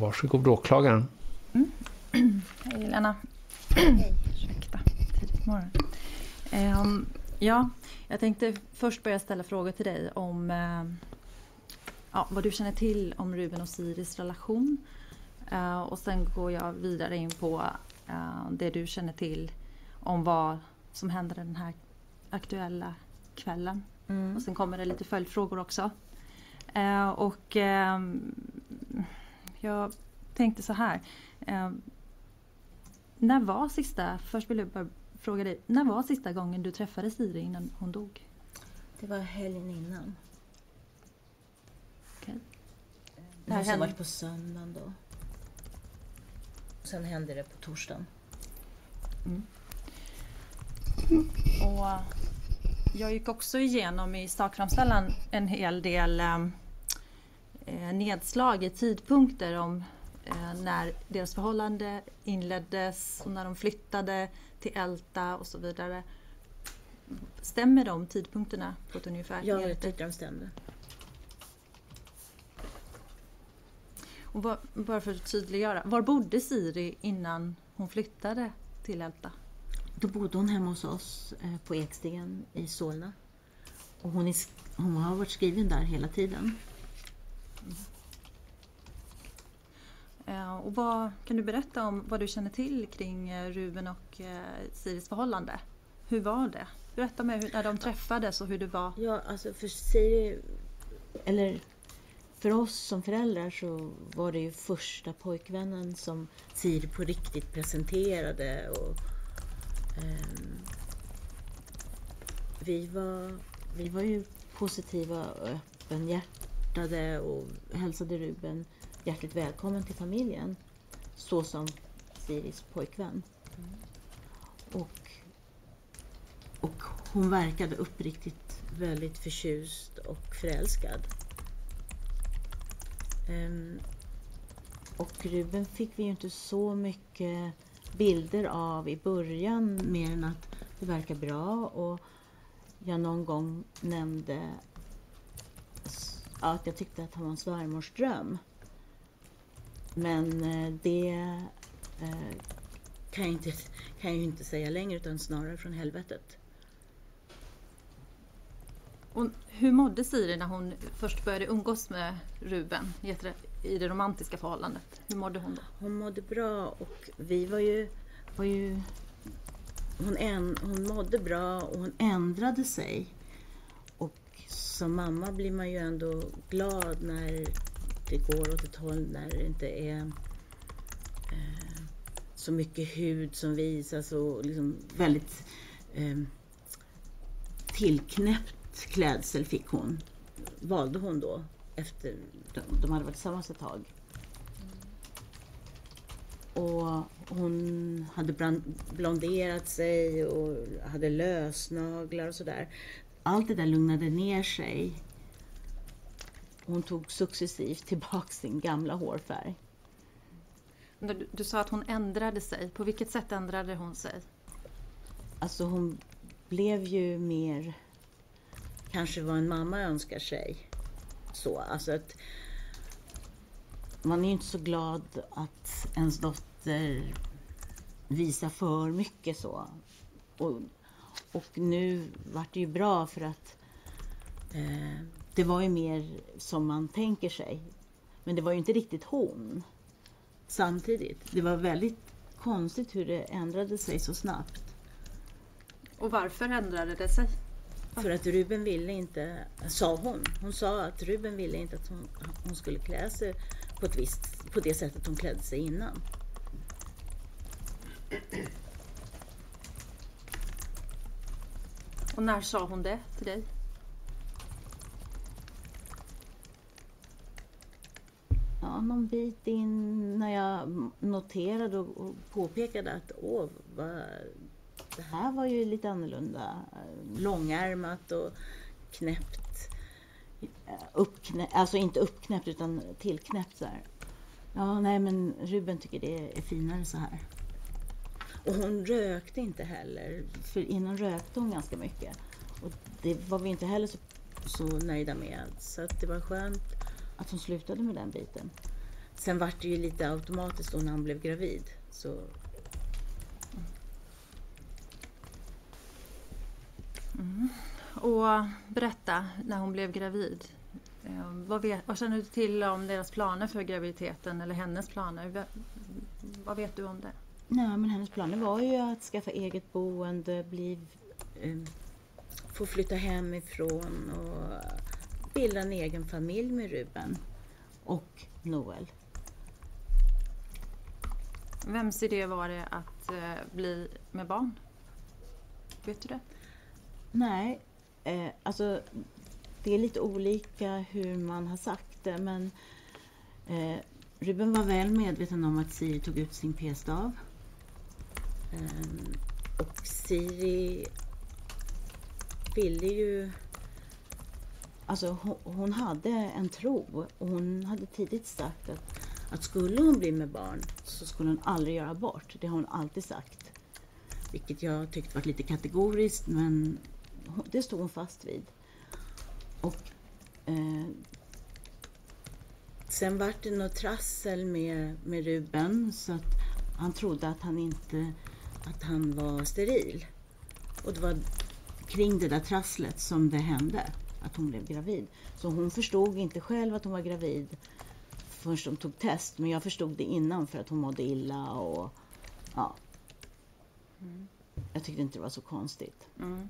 Varsågod åklagaren. Mm. Hej Lena. Hej. Ursäkta, tidigt morgon. Um, ja, jag tänkte först börja ställa frågor till dig om uh, ja, vad du känner till om Ruben och Siris relation. Uh, och sen går jag vidare in på uh, det du känner till om vad som händer den här aktuella kvällen. Mm. Och sen kommer det lite följdfrågor också. Uh, och um, jag tänkte så här. Um, när var sista, först vill jag bara fråga dig, när var sista gången du träffade Siri innan hon dog? Det var helgen innan. Okay. Det måste ha varit på söndagen då. Sen hände det på torsdagen. Mm. Och jag gick också igenom i sakframställan en hel del ehm, eh, nedslag i tidpunkter om eh, när deras förhållande inleddes och när de flyttade till Älta och så vidare. Stämmer de tidpunkterna på ett ungefär? Ja, jag tyckte de stämde. Och var, bara för att tydliggöra, var bodde Siri innan hon flyttade till Älta? Då bodde hon hemma hos oss eh, på Ekstegen i Solna. Och hon, är, hon har varit skriven där hela tiden. Eh, och vad, kan du berätta om vad du känner till kring eh, Ruben och eh, Siris förhållande? Hur var det? Berätta mig hur, när de träffades och hur det var. Ja, alltså för Siri, eller för oss som föräldrar så var det ju första pojkvännen som Siri på riktigt presenterade. Och, um, vi, var, vi var ju positiva och öppenhjärtade och hälsade Ruben hjärtligt välkommen till familjen. Så som Siris pojkvän. Mm. Och, och hon verkade uppriktigt väldigt förtjust och förälskad. Um, och Ruben fick vi ju inte så mycket bilder av i början mer än att det verkar bra och jag någon gång nämnde att jag tyckte att han var en svärmors dröm. Men eh, det eh, kan, jag inte, kan jag inte säga längre utan snarare från helvetet. Och hur mådde Siri när hon först började umgås med Ruben i det romantiska förhållandet? Hur mådde hon då? Hon mådde bra och vi var ju... Var ju hon, en, hon mådde bra och hon ändrade sig. Som mamma blir man ju ändå glad när det går åt ett håll när det inte är eh, så mycket hud som visas och liksom väldigt eh, tillknäppt klädsel fick hon, valde hon då efter de hade varit tillsammans ett tag. Och hon hade blonderat sig och hade lösnaglar och sådär. Allt det där lugnade ner sig. Hon tog successivt tillbaka sin gamla hårfärg. Du, du sa att hon ändrade sig. På vilket sätt ändrade hon sig? Alltså hon blev ju mer kanske vad en mamma önskar sig. Så, alltså att man är ju inte så glad att ens dotter visar för mycket så. Och, och nu vart det ju bra för att eh, det var ju mer som man tänker sig. Men det var ju inte riktigt hon. Samtidigt. Det var väldigt konstigt hur det ändrade sig så snabbt. Och varför ändrade det sig? För att Ruben ville inte, sa hon, hon sa att Ruben ville inte att hon, hon skulle klä sig på, ett visst, på det sättet hon klädde sig innan. Och när sa hon det till dig? Ja, någon bit in när jag noterade och påpekade att åh, vad det här var ju lite annorlunda. Långärmat och knäppt. Uppknä alltså inte uppknäppt utan tillknäppt så här. Ja, nej men Ruben tycker det är finare så här. Och hon rökte inte heller, för innan rökte hon ganska mycket. Och det var vi inte heller så, så nöjda med. Så att det var skönt att hon slutade med den biten. sen vart det ju lite automatiskt då när han blev gravid. Så mm. Och berätta, när hon blev gravid. Eh, vad, vet, vad känner du till om deras planer för graviditeten eller hennes planer? Vad vet du om det? Nej, men hennes planer var ju att skaffa eget boende, bli, eh, få flytta hemifrån och bilda en egen familj med Ruben och Noel. Vems idé var det att eh, bli med barn? Vet du det? Nej, eh, alltså det är lite olika hur man har sagt det men eh, Ruben var väl medveten om att Siri tog ut sin p-stav. Ehm, och Siri ville ju... Alltså hon, hon hade en tro och hon hade tidigt sagt att, att skulle hon bli med barn så skulle hon aldrig göra abort. Det har hon alltid sagt. Vilket jag tyckte var lite kategoriskt men det stod hon fast vid. Och eh, sen vart det något trassel med, med Ruben så att han trodde att han inte att han var steril. Och det var kring det där trasslet som det hände, att hon blev gravid. Så hon förstod inte själv att hon var gravid förrän de tog test. Men jag förstod det innan för att hon mådde illa och ja. Jag tyckte inte det var så konstigt. Mm.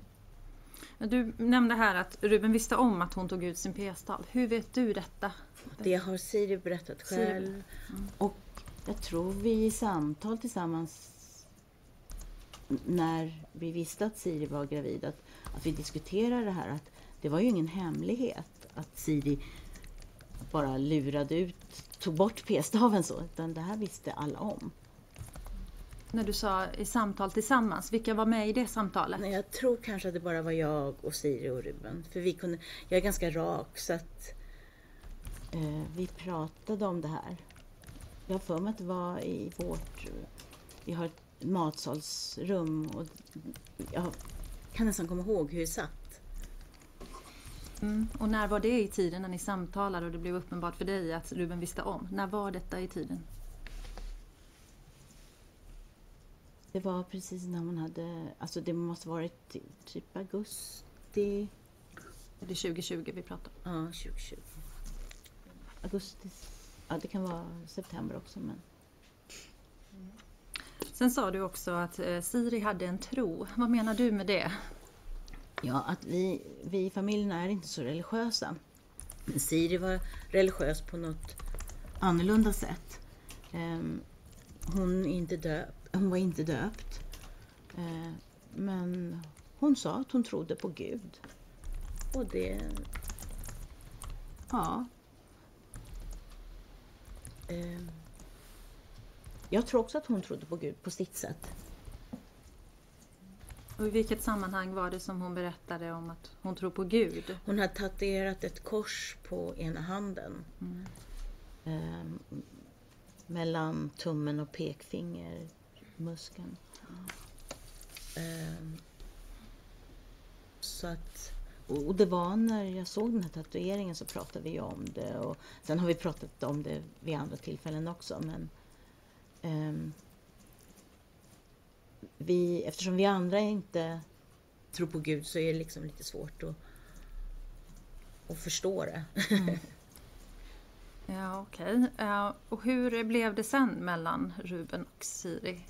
Du nämnde här att Ruben visste om att hon tog ut sin p-stav. Hur vet du detta? Det har Siri berättat Siri. själv. Och jag tror vi i samtal tillsammans när vi visste att Siri var gravid, att, att vi diskuterade det här att det var ju ingen hemlighet att Siri bara lurade ut, tog bort p-staven så, utan det här visste alla om. När du sa i samtal tillsammans, vilka var med i det samtalet? Nej, jag tror kanske att det bara var jag och Siri och Ruben. För vi kunde, jag är ganska rak så att eh, vi pratade om det här. Jag har för mig att det var i vårt... Vi har ett matsalsrum och jag kan nästan komma ihåg hur det satt. Mm. Och när var det i tiden när ni samtalade och det blev uppenbart för dig att Ruben visste om? När var detta i tiden? Det var precis när man hade... Alltså det måste varit ty- typ augusti... Det är 2020 vi pratar om. Ja, 2020. Augusti... Ja, det kan vara september också men... Sen sa du också att eh, Siri hade en tro. Vad menar du med det? Ja, att vi, vi i familjen är inte så religiösa. Men Siri var religiös på något annorlunda sätt. Ehm, hon, är inte döpt, hon var inte döpt. Eh, men hon sa att hon trodde på Gud. Och det... Ja. Ehm. Jag tror också att hon trodde på Gud på sitt sätt. Och I vilket sammanhang var det som hon berättade om att hon tror på Gud? Hon hade tatuerat ett kors på ena handen. Mm. Ehm, mellan tummen och pekfingermuskeln. Ehm, så att, och det var när jag såg den här tatueringen så pratade vi om det. Och sen har vi pratat om det vid andra tillfällen också. Men, vi, eftersom vi andra inte tror på Gud så är det liksom lite svårt att, att förstå det. Ja, okej. Eh, och hur blev det sen mellan Ruben och Siri?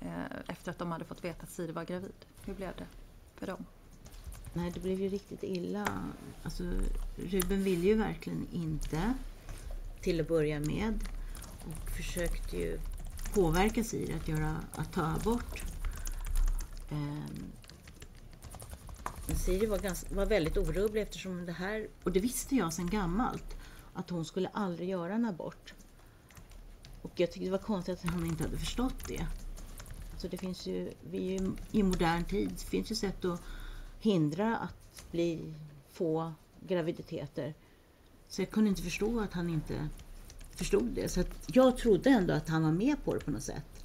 eh, Efter att de hade fått veta att Siri var gravid. Hur blev det för dem? Nej, det blev ju riktigt illa. Alltså, Ruben ville ju verkligen inte till att börja med och försökte ju påverka Siri att, göra, att ta abort. Ehm, men Siri var, ganska, var väldigt orolig eftersom det här, och det visste jag sedan gammalt, att hon skulle aldrig göra en abort. Och jag tyckte det var konstigt att han inte hade förstått det. Så det finns ju, vi är ju i modern tid, det finns ju sätt att hindra att bli, få graviditeter. Så jag kunde inte förstå att han inte förstod det. Så jag trodde ändå att han var med på det på något sätt.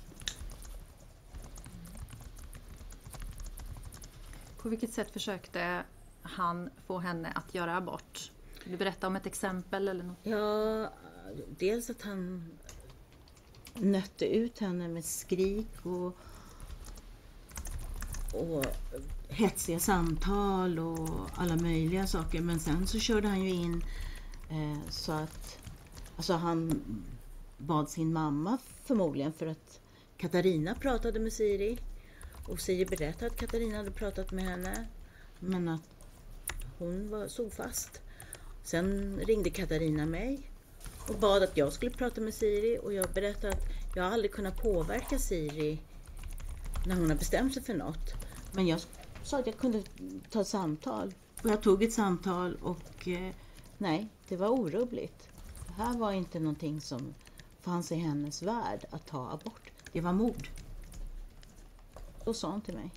På vilket sätt försökte han få henne att göra abort? Vill du berätta om ett exempel eller något? Ja, dels att han nötte ut henne med skrik och, och hetsiga samtal och alla möjliga saker. Men sen så körde han ju in eh, så att alltså han bad sin mamma förmodligen för att Katarina pratade med Siri. Och Siri berättade att Katarina hade pratat med henne. Men att hon var, stod fast. Sen ringde Katarina mig och bad att jag skulle prata med Siri och jag berättade att jag aldrig kunnat påverka Siri när hon har bestämt sig för något. Men jag sa att jag kunde ta ett samtal. Och jag tog ett samtal och eh, nej, det var orubbligt. Här var inte någonting som fanns i hennes värld att ta abort. Det var mord. Så sa hon till mig.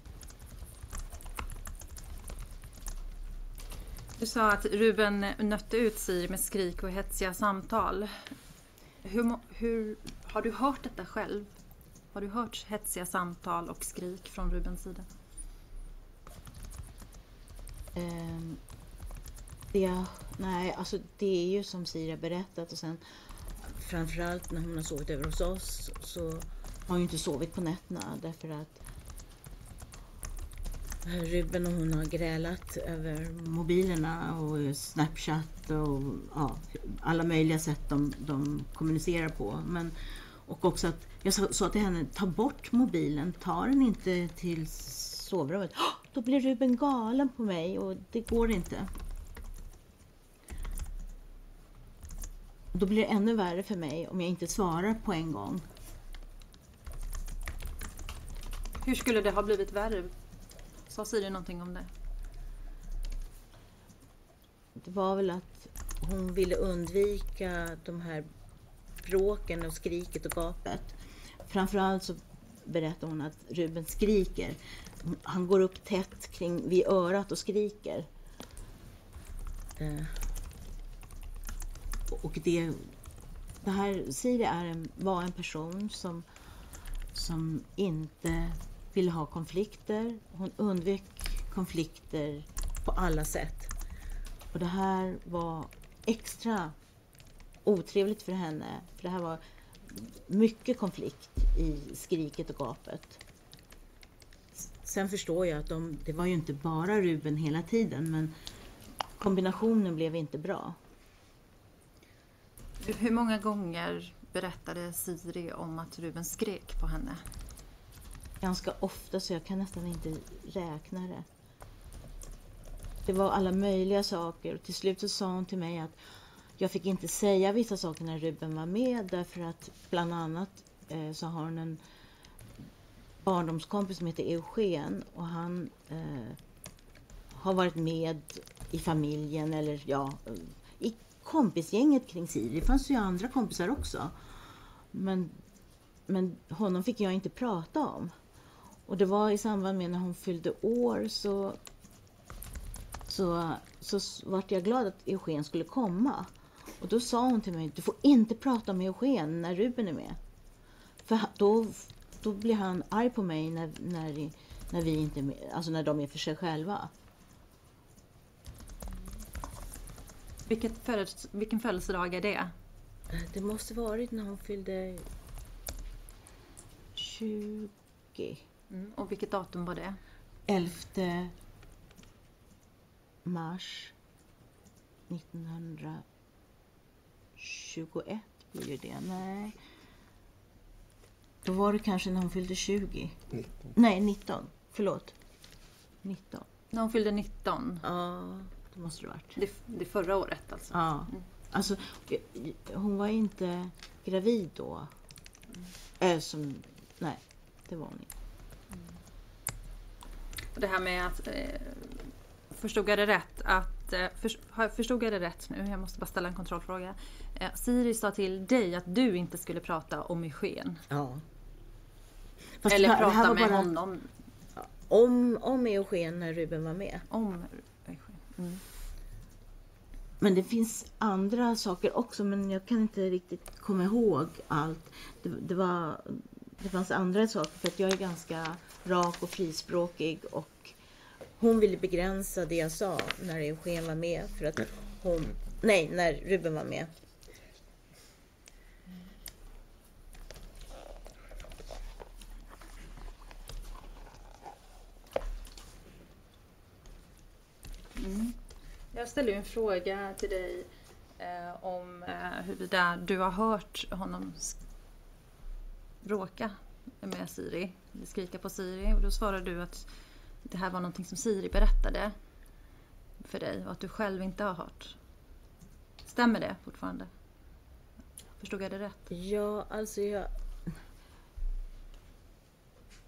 Du sa att Ruben nötte ut Siri med skrik och hetsiga samtal. Hur, hur, har du hört detta själv? Har du hört hetsiga samtal och skrik från Rubens sida? Um, det, nej, alltså det är ju som Siri har berättat och sen framförallt när hon har sovit över hos oss så har hon ju inte sovit på nätterna därför att Ruben och hon har grälat över mobilerna och Snapchat och ja, alla möjliga sätt de, de kommunicerar på. Men, och också att jag sa, sa till henne, ta bort mobilen, ta den inte till sovrummet. Då blir Ruben galen på mig och det går inte. Då blir det ännu värre för mig om jag inte svarar på en gång. Hur skulle det ha blivit värre? Sa Siri någonting om det? Det var väl att hon ville undvika de här bråken och skriket och gapet. Framförallt så berättar hon att Ruben skriker. Han går upp tätt kring, vid örat och skriker. Och det, det här, Siri är en, var en person som, som inte ville ha konflikter. Hon undvek konflikter på alla sätt. Och det här var extra otrevligt för henne. För det här var mycket konflikt i skriket och gapet. Sen förstår jag att de, det var ju inte bara Ruben hela tiden men kombinationen blev inte bra. Hur många gånger berättade Siri om att Ruben skrek på henne? Ganska ofta så jag kan nästan inte räkna det. Det var alla möjliga saker och till slut så sa hon till mig att jag fick inte säga vissa saker när Ruben var med därför att bland annat eh, så har hon en barndomskompis som heter Eugen och han eh, har varit med i familjen eller ja, kompisgänget kring Siri. Det fanns ju andra kompisar också. Men, men honom fick jag inte prata om. Och det var i samband med när hon fyllde år så, så, så vart jag glad att Eugen skulle komma. Och då sa hon till mig, du får inte prata med Eugen när Ruben är med. För då, då blir han arg på mig när, när, när, vi inte med, alltså när de är för sig själva. Vilket födels, vilken födelsedag är det? Det måste varit när hon fyllde 20. Mm. Och vilket datum var det? 11 mars 1921 blir ju det. Nej. Då var det kanske när hon fyllde 20. 19. Nej, 19. Förlåt. 19. När hon fyllde 19? Ja, det måste det varit. Det, det förra året alltså? Ja. Mm. Alltså, hon var inte gravid då. Mm. Äh, som, nej, det var hon inte. Det här med att eh, Förstod jag det rätt att eh, för, Förstod jag det rätt nu? Jag måste bara ställa en kontrollfråga. Eh, Siri sa till dig att du inte skulle prata om Eugen. Ja. Fast Eller här, prata med bara... honom. Om, om Eugen när Ruben var med. Om. Mm. Men det finns andra saker också men jag kan inte riktigt komma ihåg allt. Det, det var, det fanns andra saker för att jag är ganska rak och frispråkig och hon ville begränsa det jag sa när Eugen var med för att hon... Nej, när Ruben var med. Mm. jag ställde ju en fråga till dig eh, om eh, huruvida du har hört honom bråka med Siri, eller skrika på Siri. Och då svarade du att det här var någonting som Siri berättade för dig och att du själv inte har hört. Stämmer det fortfarande? Förstod jag det rätt? Ja, alltså jag...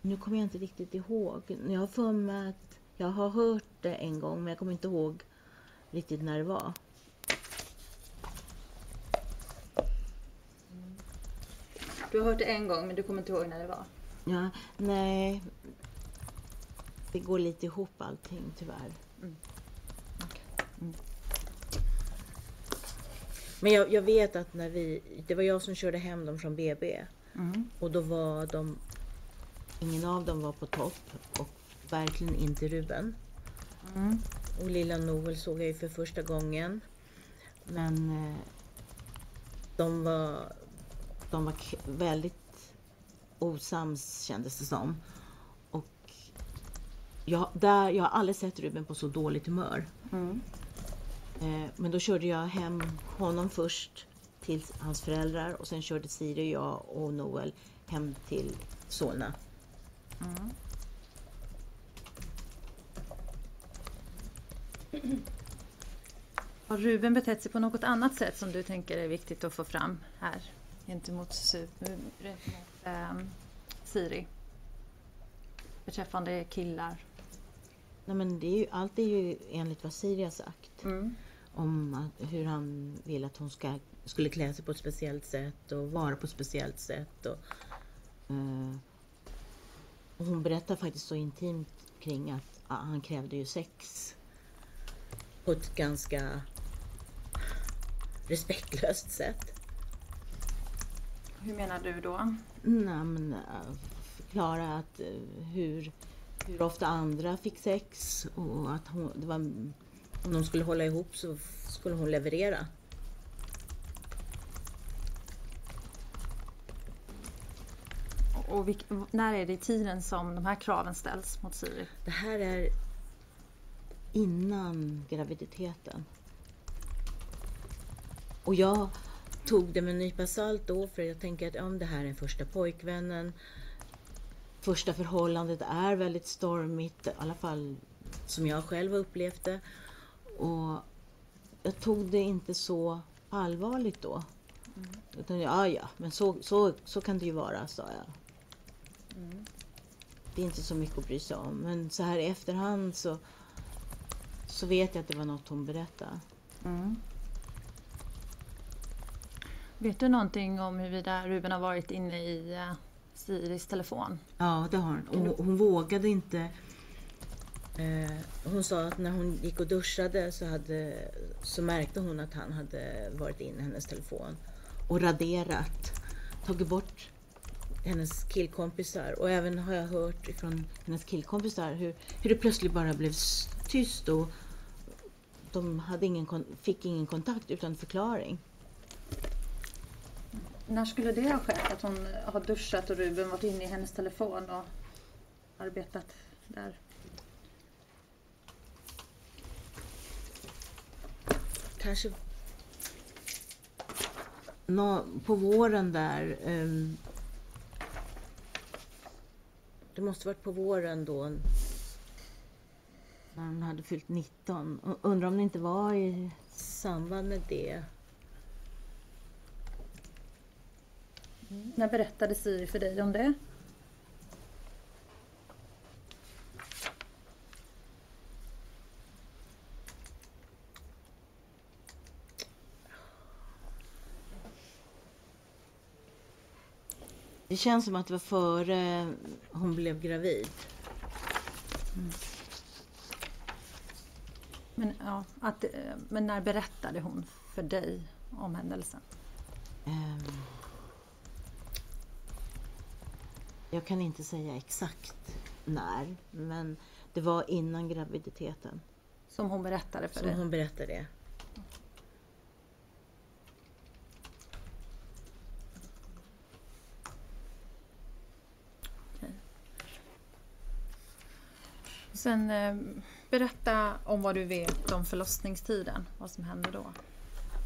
Nu kommer jag inte riktigt ihåg. Jag har för mig att jag har hört det en gång, men jag kommer inte ihåg riktigt när det var. Du har hört det en gång, men du kommer inte ihåg när det var? Ja, nej. Det går lite ihop allting, tyvärr. Mm. Mm. Men jag, jag, vet att när vi, det var jag som körde hem dem från BB. Mm. Och då var de, ingen av dem var på topp och verkligen inte Ruben. Mm. Och lilla Noel såg jag ju för första gången. Men eh, de var, de var väldigt osams kändes det som. Och jag, där, jag har aldrig sett Ruben på så dåligt humör. Mm. Eh, men då körde jag hem honom först till hans föräldrar och sen körde Siri, jag och Noel hem till Solna. Mm. Har Ruben betett sig på något annat sätt som du tänker är viktigt att få fram här gentemot ähm, Siri? Beträffande killar? Nej, men det är ju, allt är ju enligt vad Siri har sagt. Mm. Om att, hur han vill att hon ska, skulle klä sig på ett speciellt sätt och vara på ett speciellt sätt. Och, uh, och hon berättar faktiskt så intimt kring att uh, han krävde ju sex på ett ganska respektlöst sätt. Hur menar du då? Nej, men, uh, förklara att uh, hur, hur ofta andra fick sex och att hon, det var, om de skulle hålla ihop så skulle hon leverera. Och vilk, när är det i tiden som de här kraven ställs mot Siri? Det här är innan graviditeten. Och jag tog det med en nypa salt då för jag tänker att om det här är den första pojkvännen. Första förhållandet är väldigt stormigt, i alla fall som jag själv har upplevt det. Och jag tog det inte så allvarligt då. Mm. Utan ja, ja, men så, så, så kan det ju vara, sa jag. Mm. Det är inte så mycket att bry sig om. Men så här i efterhand så, så vet jag att det var något hon berättade. Mm. Vet du någonting om huruvida Ruben har varit inne i uh, Siris telefon? Ja, det har hon. Hon, hon vågade inte. Eh, hon sa att när hon gick och duschade så, hade, så märkte hon att han hade varit inne i hennes telefon och raderat, tagit bort hennes killkompisar. Och även har jag hört från hennes killkompisar hur, hur det plötsligt bara blev tyst och de hade ingen, fick ingen kontakt utan förklaring. När skulle det ha skett? Att hon har duschat och Ruben varit inne i hennes telefon och arbetat där? Kanske nå, på våren där. Um, det måste varit på våren då. När hon hade fyllt 19. Undrar om det inte var i samband med det. Mm. När berättade Siri för dig om det? Det känns som att det var före hon blev gravid. Mm. Men, ja, att, men när berättade hon för dig om händelsen? Um, jag kan inte säga exakt när, men det var innan graviditeten. Som hon berättade för Som dig? Som hon berättade det. Sen eh, Berätta om vad du vet om förlossningstiden, vad som hände då.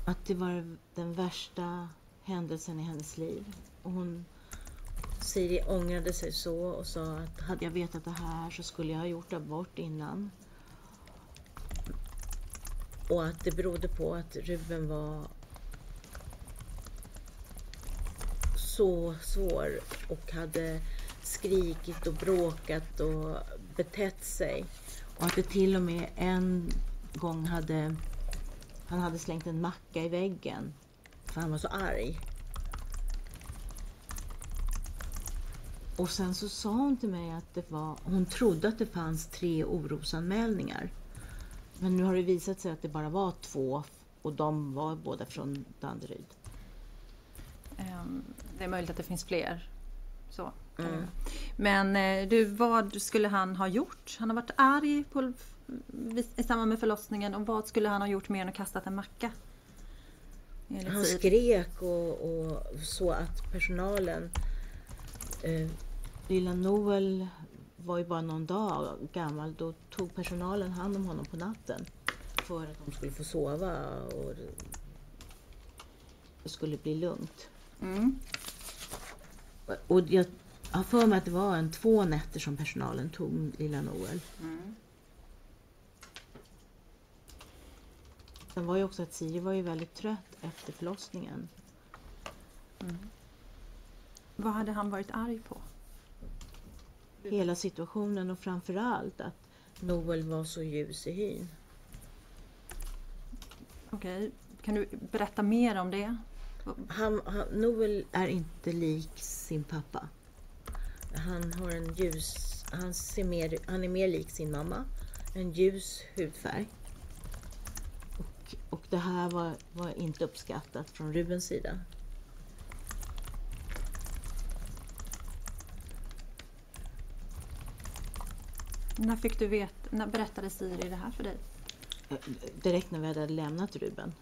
Att det var den värsta händelsen i hennes liv. Och hon, Siri ångrade sig så och sa att hade jag vetat det här så skulle jag ha gjort abort innan. Och att det berodde på att Ruben var så svår och hade skrikit och bråkat och betett sig. Och att det till och med en gång hade han hade slängt en macka i väggen för han var så arg. Och sen så sa hon till mig att det var, hon trodde att det fanns tre orosanmälningar. Men nu har det visat sig att det bara var två och de var båda från Danderyd. Ehm, det är möjligt att det finns fler. Så. Mm. Men eh, du, vad skulle han ha gjort? Han har varit arg på, i samband med förlossningen och vad skulle han ha gjort mer än att kastat en macka? Han skrek och, och, så att personalen... Eh, lilla Noel var ju bara någon dag gammal. Då tog personalen hand om honom på natten för att de skulle få sova och det skulle bli lugnt. Mm. Och jag har för mig att det var en två nätter som personalen tog lilla Noel. Mm. Sen var ju också att Siri var ju väldigt trött efter förlossningen. Mm. Vad hade han varit arg på? Hela situationen och framförallt att Noel var så ljus i hyn. Okej, kan du berätta mer om det? Han, han, Noel är inte lik sin pappa. Han har en ljus... Han, ser mer, han är mer lik sin mamma. En ljus hudfärg. Och, och det här var, var inte uppskattat från Rubens sida. När fick du veta, när berättade Siri det här för dig? Direkt när vi hade lämnat Ruben.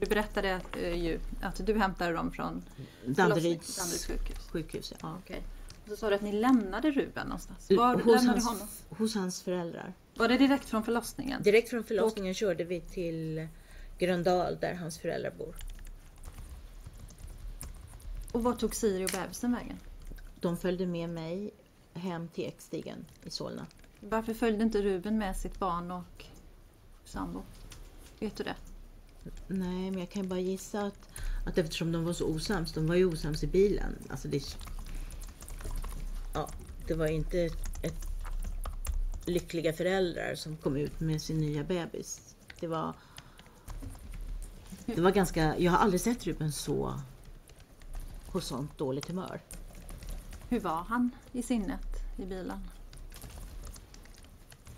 Du berättade att, äh, ju, att du hämtade dem från Danderyds, Danderyds sjukhus. sjukhus ja. Okay. Så sa du att ni lämnade Ruben någonstans. Var hos lämnade hans, honom? Hos hans föräldrar. Var det direkt från förlossningen? Direkt från förlossningen Och... körde vi till Gröndal där hans föräldrar bor. Och var tog Siri och bebisen vägen? De följde med mig hem till Ekstigen i Solna. Varför följde inte Ruben med sitt barn och sambo? Vet du det? Nej, men jag kan bara gissa att, att eftersom de var så osams, de var ju osams i bilen. Alltså det, ja, det var inte ett, lyckliga föräldrar som kom ut med sin nya bebis. Det var, det var ganska, jag har aldrig sett Ruben så på sånt dåligt humör. Hur var han i sinnet i bilen?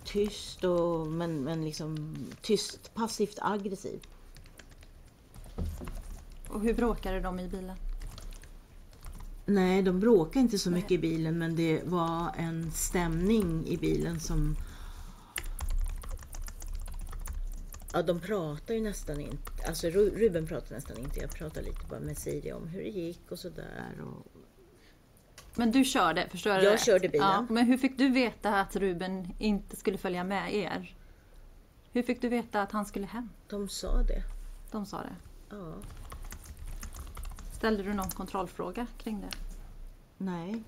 Tyst och men, men liksom tyst, passivt aggressiv. Och hur bråkade de i bilen? Nej, de bråkade inte så mycket i bilen men det var en stämning i bilen som... Ja, de pratar ju nästan inte. Alltså Ruben pratar nästan inte. Jag pratar lite bara med Siri om hur det gick och sådär. Och... Men du körde, förstår jag Jag rätt? körde bilen. Ja, men hur fick du veta att Ruben inte skulle följa med er? Hur fick du veta att han skulle hem? De sa det. De sa det? Ja. Ställde du någon kontrollfråga kring det? Nej.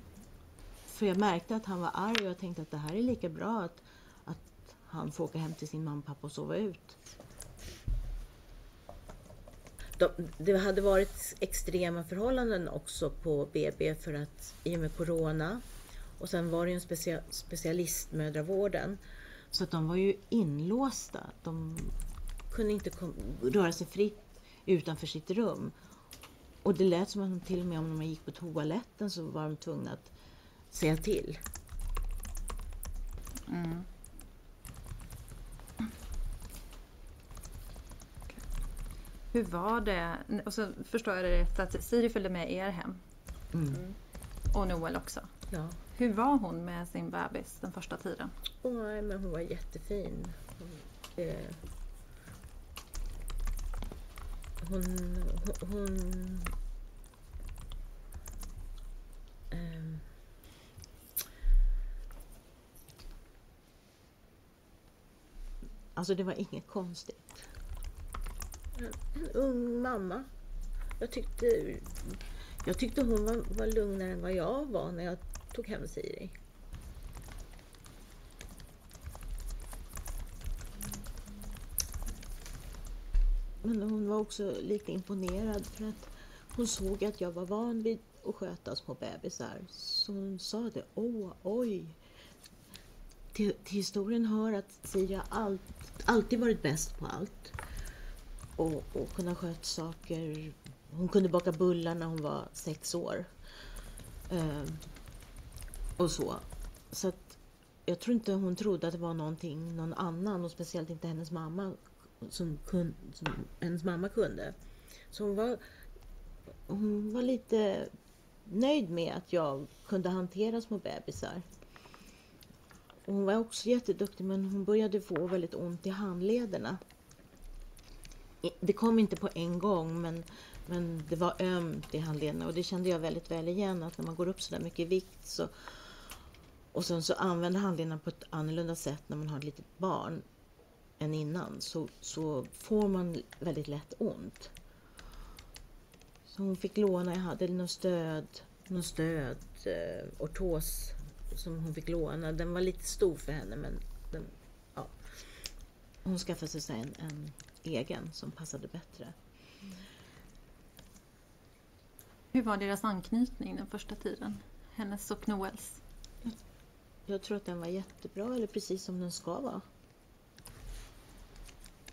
För jag märkte att han var arg och jag tänkte att det här är lika bra att, att han får åka hem till sin mamma och pappa och sova ut. De, det hade varit extrema förhållanden också på BB för att i och med Corona och sen var det ju en specia, specialistmödravården så att de var ju inlåsta. De kunde inte kom, röra sig fritt utanför sitt rum. Och det lät som att de till och med om de gick på toaletten så var de tvungna att säga till. Mm. Hur var det? Och så förstår jag det rätt att Siri följde med er hem. Mm. Mm. Och Noel också. Ja. Hur var hon med sin bebis den första tiden? Oh, men hon var jättefin. Hon, eh, hon, hon, hon um, Alltså det var inget konstigt. En, en ung mamma. Jag tyckte, jag tyckte hon var, var lugnare än vad jag var när jag tog hem Siri. Men hon var också lite imponerad för att hon såg att jag var van vid att sköta små bebisar. Så hon sa det. Åh, oj. Till, till historien hör att Siri har allt, alltid varit bäst på allt. Och, och kunna sköta saker. Hon kunde baka bullar när hon var sex år. Eh, och så. Så att jag tror inte hon trodde att det var någonting någon annan och speciellt inte hennes mamma som, kun, som hennes mamma kunde. Så hon var, hon var lite nöjd med att jag kunde hantera små bebisar. Hon var också jätteduktig men hon började få väldigt ont i handlederna. Det kom inte på en gång men, men det var ömt i handlederna och det kände jag väldigt väl igen att när man går upp så där mycket i vikt så och sen så använder handlederna på ett annorlunda sätt när man har ett litet barn än innan så, så får man väldigt lätt ont. Så hon fick låna, jag hade någon stöd, någon stöd, eh, ortos som hon fick låna. Den var lite stor för henne men den, ja. hon skaffade sig en, en egen som passade bättre. Hur var deras anknytning den första tiden? Hennes och Noels? Jag tror att den var jättebra, eller precis som den ska vara.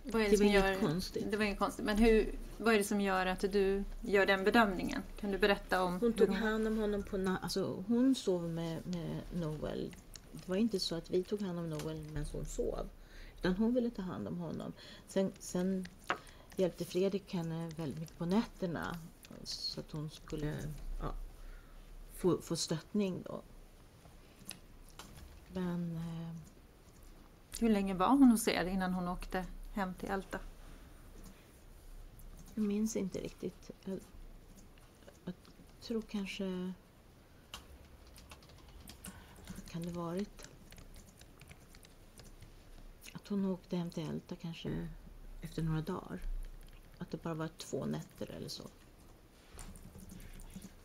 Vad är Det som var inget gör, konstigt. Det var inget konstigt. Men hur, vad är det som gör att du gör den bedömningen? Kan du berätta om Hon tog hand om honom på na- alltså Hon sov med, med Noel. Det var inte så att vi tog hand om Noel medan hon sov. Utan hon ville ta hand om honom. Sen, sen hjälpte Fredrik henne väldigt mycket på nätterna. Så att hon skulle ja, få, få stöttning då. Men eh, Hur länge var hon hos er innan hon åkte hem till Älta? jag minns inte riktigt. Jag, jag tror kanske... Kan det varit? Att hon åkte hem till Älta kanske efter några dagar. Att det bara var två nätter eller så.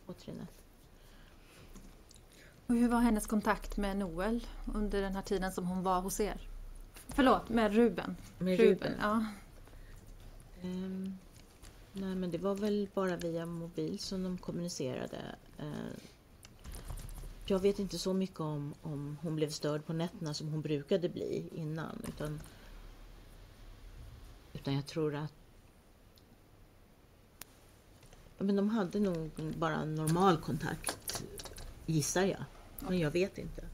Två, tre nätter. Och hur var hennes kontakt med Noel under den här tiden som hon var hos er? Förlåt, med Ruben. Med Ruben? Ja. Ehm, nej, men det var väl bara via mobil som de kommunicerade. Ehm, jag vet inte så mycket om, om hon blev störd på nätterna som hon brukade bli innan. Utan, utan jag tror att men de hade nog bara normal kontakt, gissar jag. Men jag vet inte.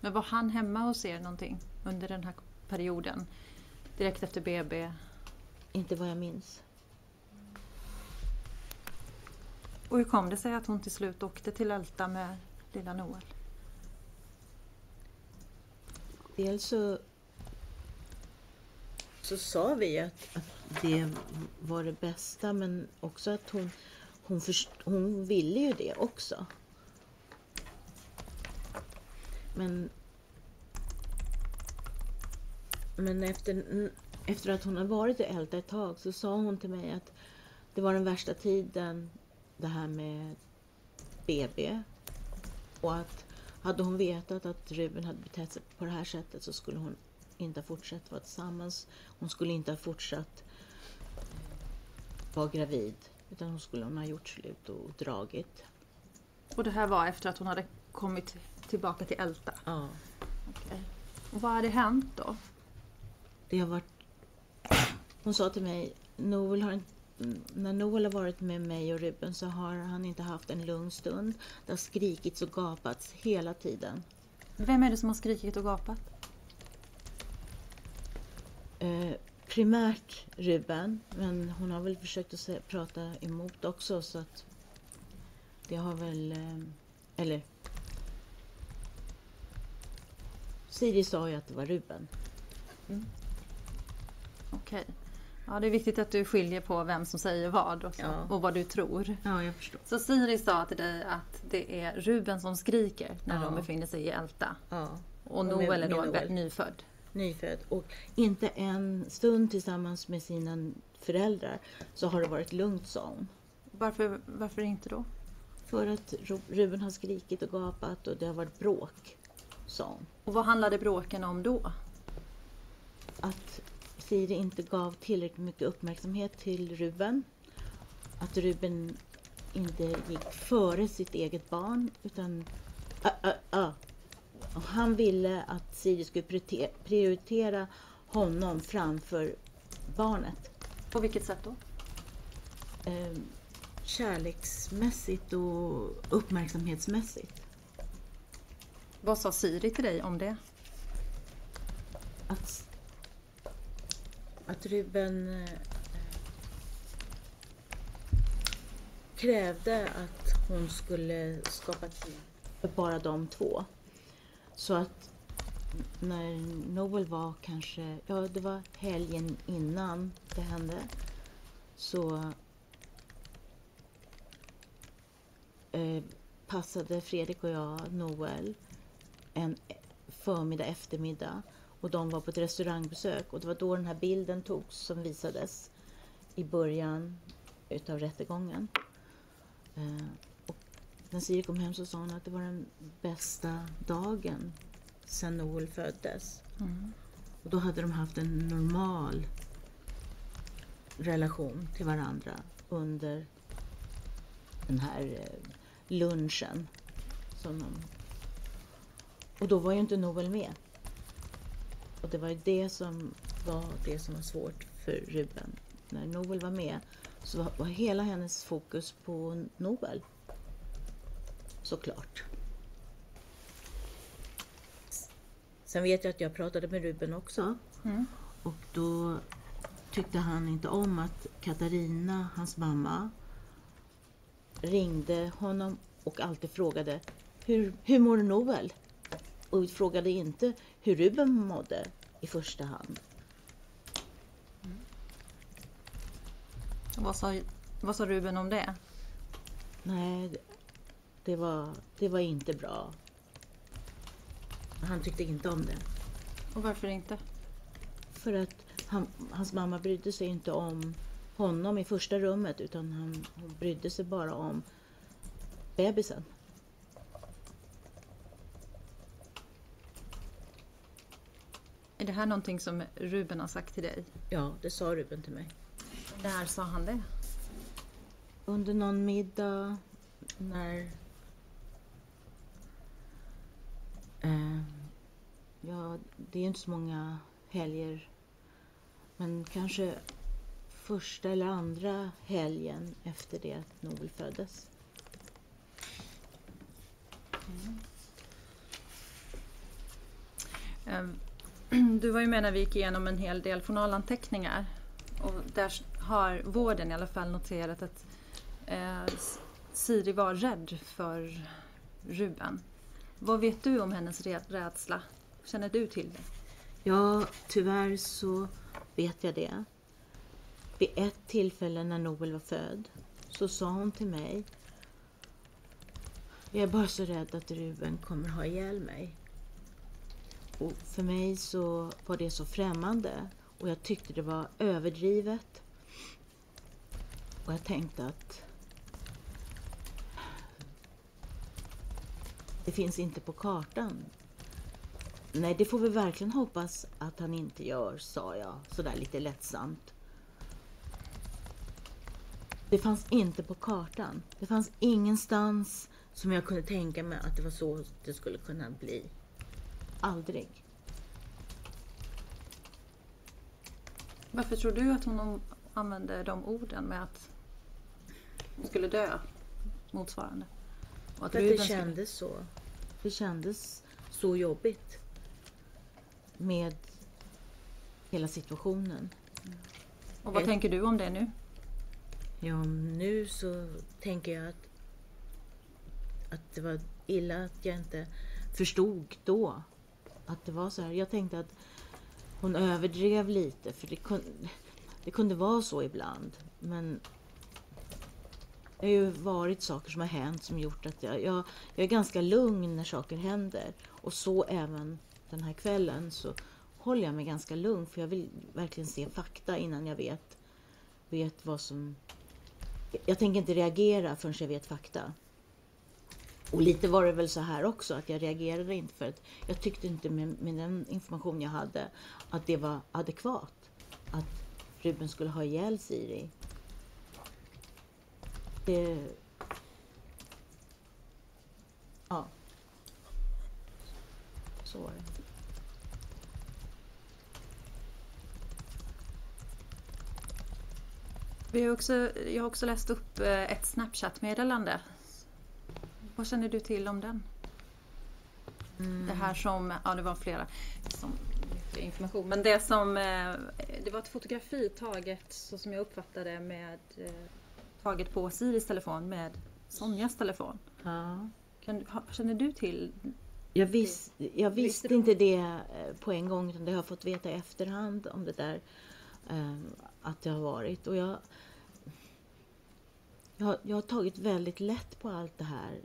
Men var han hemma hos er någonting under den här perioden? Direkt efter BB? Inte vad jag minns. Och hur kom det sig att hon till slut åkte till Älta med lilla Noel? Dels så, så sa vi att, att det var det bästa men också att hon, hon, först, hon ville ju det också. Men, men efter, efter att hon har varit i Älta ett tag så sa hon till mig att det var den värsta tiden det här med BB och att hade hon vetat att Ruben hade betett sig på det här sättet så skulle hon inte ha fortsatt vara tillsammans. Hon skulle inte ha fortsatt vara gravid. Utan hon skulle hon ha gjort slut och dragit. Och det här var efter att hon hade kommit tillbaka till Älta? Ja. Okej. Och vad hade hänt då? Det har varit... Hon sa till mig, Noel har inte när Noel har varit med mig och Ruben så har han inte haft en lugn stund. Det har skrikits och gapats hela tiden. Vem är det som har skrikit och gapat? Eh, primärt Ruben, men hon har väl försökt att se, prata emot också så att det har väl... Eh, eller... Siri sa ju att det var Ruben. Okej. Ja, det är viktigt att du skiljer på vem som säger vad också, Ja. och vad du tror. Ja, jag förstår. Så Siri sa till dig att det är Ruben som skriker när Ja. de befinner sig i Älta. Ja. Och med- Noel är då Noel. nyfödd. nyfödd. Och inte en stund tillsammans med sina föräldrar så har det varit lugnt, sa hon. Varför, varför inte då? För att Ruben har skrikit och gapat och det har varit bråk, sa hon. Och vad handlade bråken om då? Att Siri inte gav tillräckligt mycket uppmärksamhet till Ruben. Att Ruben inte gick före sitt eget barn utan uh, uh, uh. han ville att Siri skulle prioritera honom framför barnet. På vilket sätt då? Eh, kärleksmässigt och uppmärksamhetsmässigt. Vad sa Siri till dig om det? Att, att Ruben eh, krävde att hon skulle skapa tid för bara de två. Så att när Noel var kanske, ja det var helgen innan det hände, så eh, passade Fredrik och jag Noel en förmiddag eftermiddag och de var på ett restaurangbesök och det var då den här bilden togs som visades i början utav rättegången. Eh, och när Siri kom hem så sa hon att det var den bästa dagen sedan Noel föddes. Mm. Och då hade de haft en normal relation till varandra under den här eh, lunchen. Som de... Och då var ju inte Noel med. Och det var ju det som var det som var svårt för Ruben. När Noel var med så var hela hennes fokus på Noel. Såklart. Sen vet jag att jag pratade med Ruben också. Mm. Och då tyckte han inte om att Katarina, hans mamma, ringde honom och alltid frågade hur, hur mår Noel? Och frågade inte hur Ruben mådde i första hand. Mm. Vad, sa, vad sa Ruben om det? Nej, det var, det var inte bra. Han tyckte inte om det. Och varför inte? För att han, hans mamma brydde sig inte om honom i första rummet utan han, hon brydde sig bara om bebisen. Det här någonting som Ruben har sagt till dig? Ja, det sa Ruben till mig. När sa han det? Under någon middag när... Eh, ja, det är inte så många helger. Men kanske första eller andra helgen efter det att Noel föddes. Mm. Du var ju med när vi gick igenom en hel del journalanteckningar. Och där har vården i alla fall noterat att eh, Siri var rädd för Ruben. Vad vet du om hennes rädsla? Känner du till det? Ja, tyvärr så vet jag det. Vid ett tillfälle när Noel var född så sa hon till mig Jag är bara så rädd att Ruben kommer ha ihjäl mig. Och för mig så var det så främmande och jag tyckte det var överdrivet. Och jag tänkte att det finns inte på kartan. Nej, det får vi verkligen hoppas att han inte gör, sa jag sådär lite lättsamt. Det fanns inte på kartan. Det fanns ingenstans som jag kunde tänka mig att det var så det skulle kunna bli. Aldrig. Varför tror du att hon använde de orden med att hon skulle dö motsvarande? Och att, att det kändes så. Det kändes så jobbigt med hela situationen. Och vad Ett... tänker du om det nu? Ja, nu så tänker jag att, att det var illa att jag inte förstod då att det var så här. Jag tänkte att hon överdrev lite för det kunde, det kunde vara så ibland. Men det har ju varit saker som har hänt som gjort att jag, jag, jag är ganska lugn när saker händer. Och så även den här kvällen. Så håller jag mig ganska lugn för jag vill verkligen se fakta innan jag vet, vet vad som... Jag tänker inte reagera förrän jag vet fakta. Och lite var det väl så här också, att jag reagerade inte för att jag tyckte inte med, med den information jag hade att det var adekvat. Att Ruben skulle ha ihjäl Siri. Det... Ja. Så var det. Vi har också, jag har också läst upp eh, ett Snapchat-meddelande. Vad känner du till om den? Mm. Det här som, ja det var flera som information. Men det som, eh, det var ett fotografi taget så som jag uppfattade med eh, taget på Siris telefon med Sonjas telefon. Ja. Kan, känner du till? Jag, vis, jag visste inte det på en gång utan det har jag fått veta i efterhand om det där. Att det har varit. Och jag, jag, jag har tagit väldigt lätt på allt det här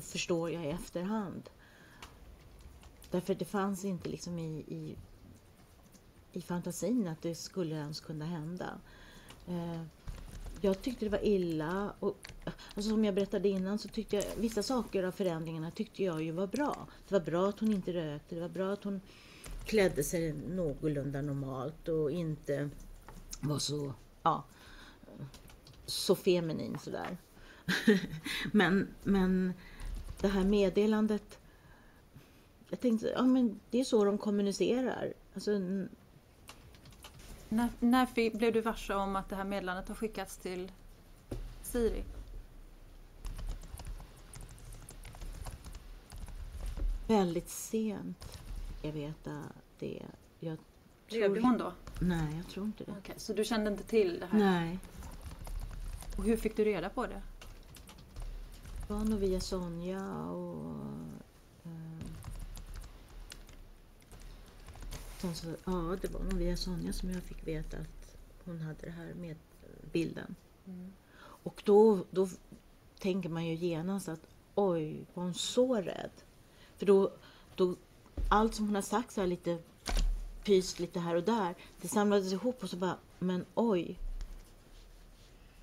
förstår jag i efterhand. Därför det fanns inte liksom i, i, i fantasin att det skulle ens kunna hända. Eh, jag tyckte det var illa. Och, alltså som jag berättade innan så tyckte jag vissa saker av förändringarna tyckte jag ju var bra. Det var bra att hon inte rökte, det var bra att hon klädde sig någorlunda normalt och inte var så, ja, så feminin sådär. men, men det här meddelandet, jag tänkte, ja men det är så de kommunicerar. Alltså, när, när blev du varse om att det här meddelandet har skickats till Siri? Väldigt sent jag veta det. Jag tror... Levde hon då? Nej, jag tror inte det. Okay, så du kände inte till det här? Nej. Och hur fick du reda på det? Var nog via Sonja och... Eh, så, ja, det var nog via Sonja som jag fick veta att hon hade det här med bilden. Mm. Och då, då tänker man ju genast att oj, var hon så rädd? För då, då allt som hon har sagt så här lite pyst lite här och där, det samlades ihop och så bara, men oj.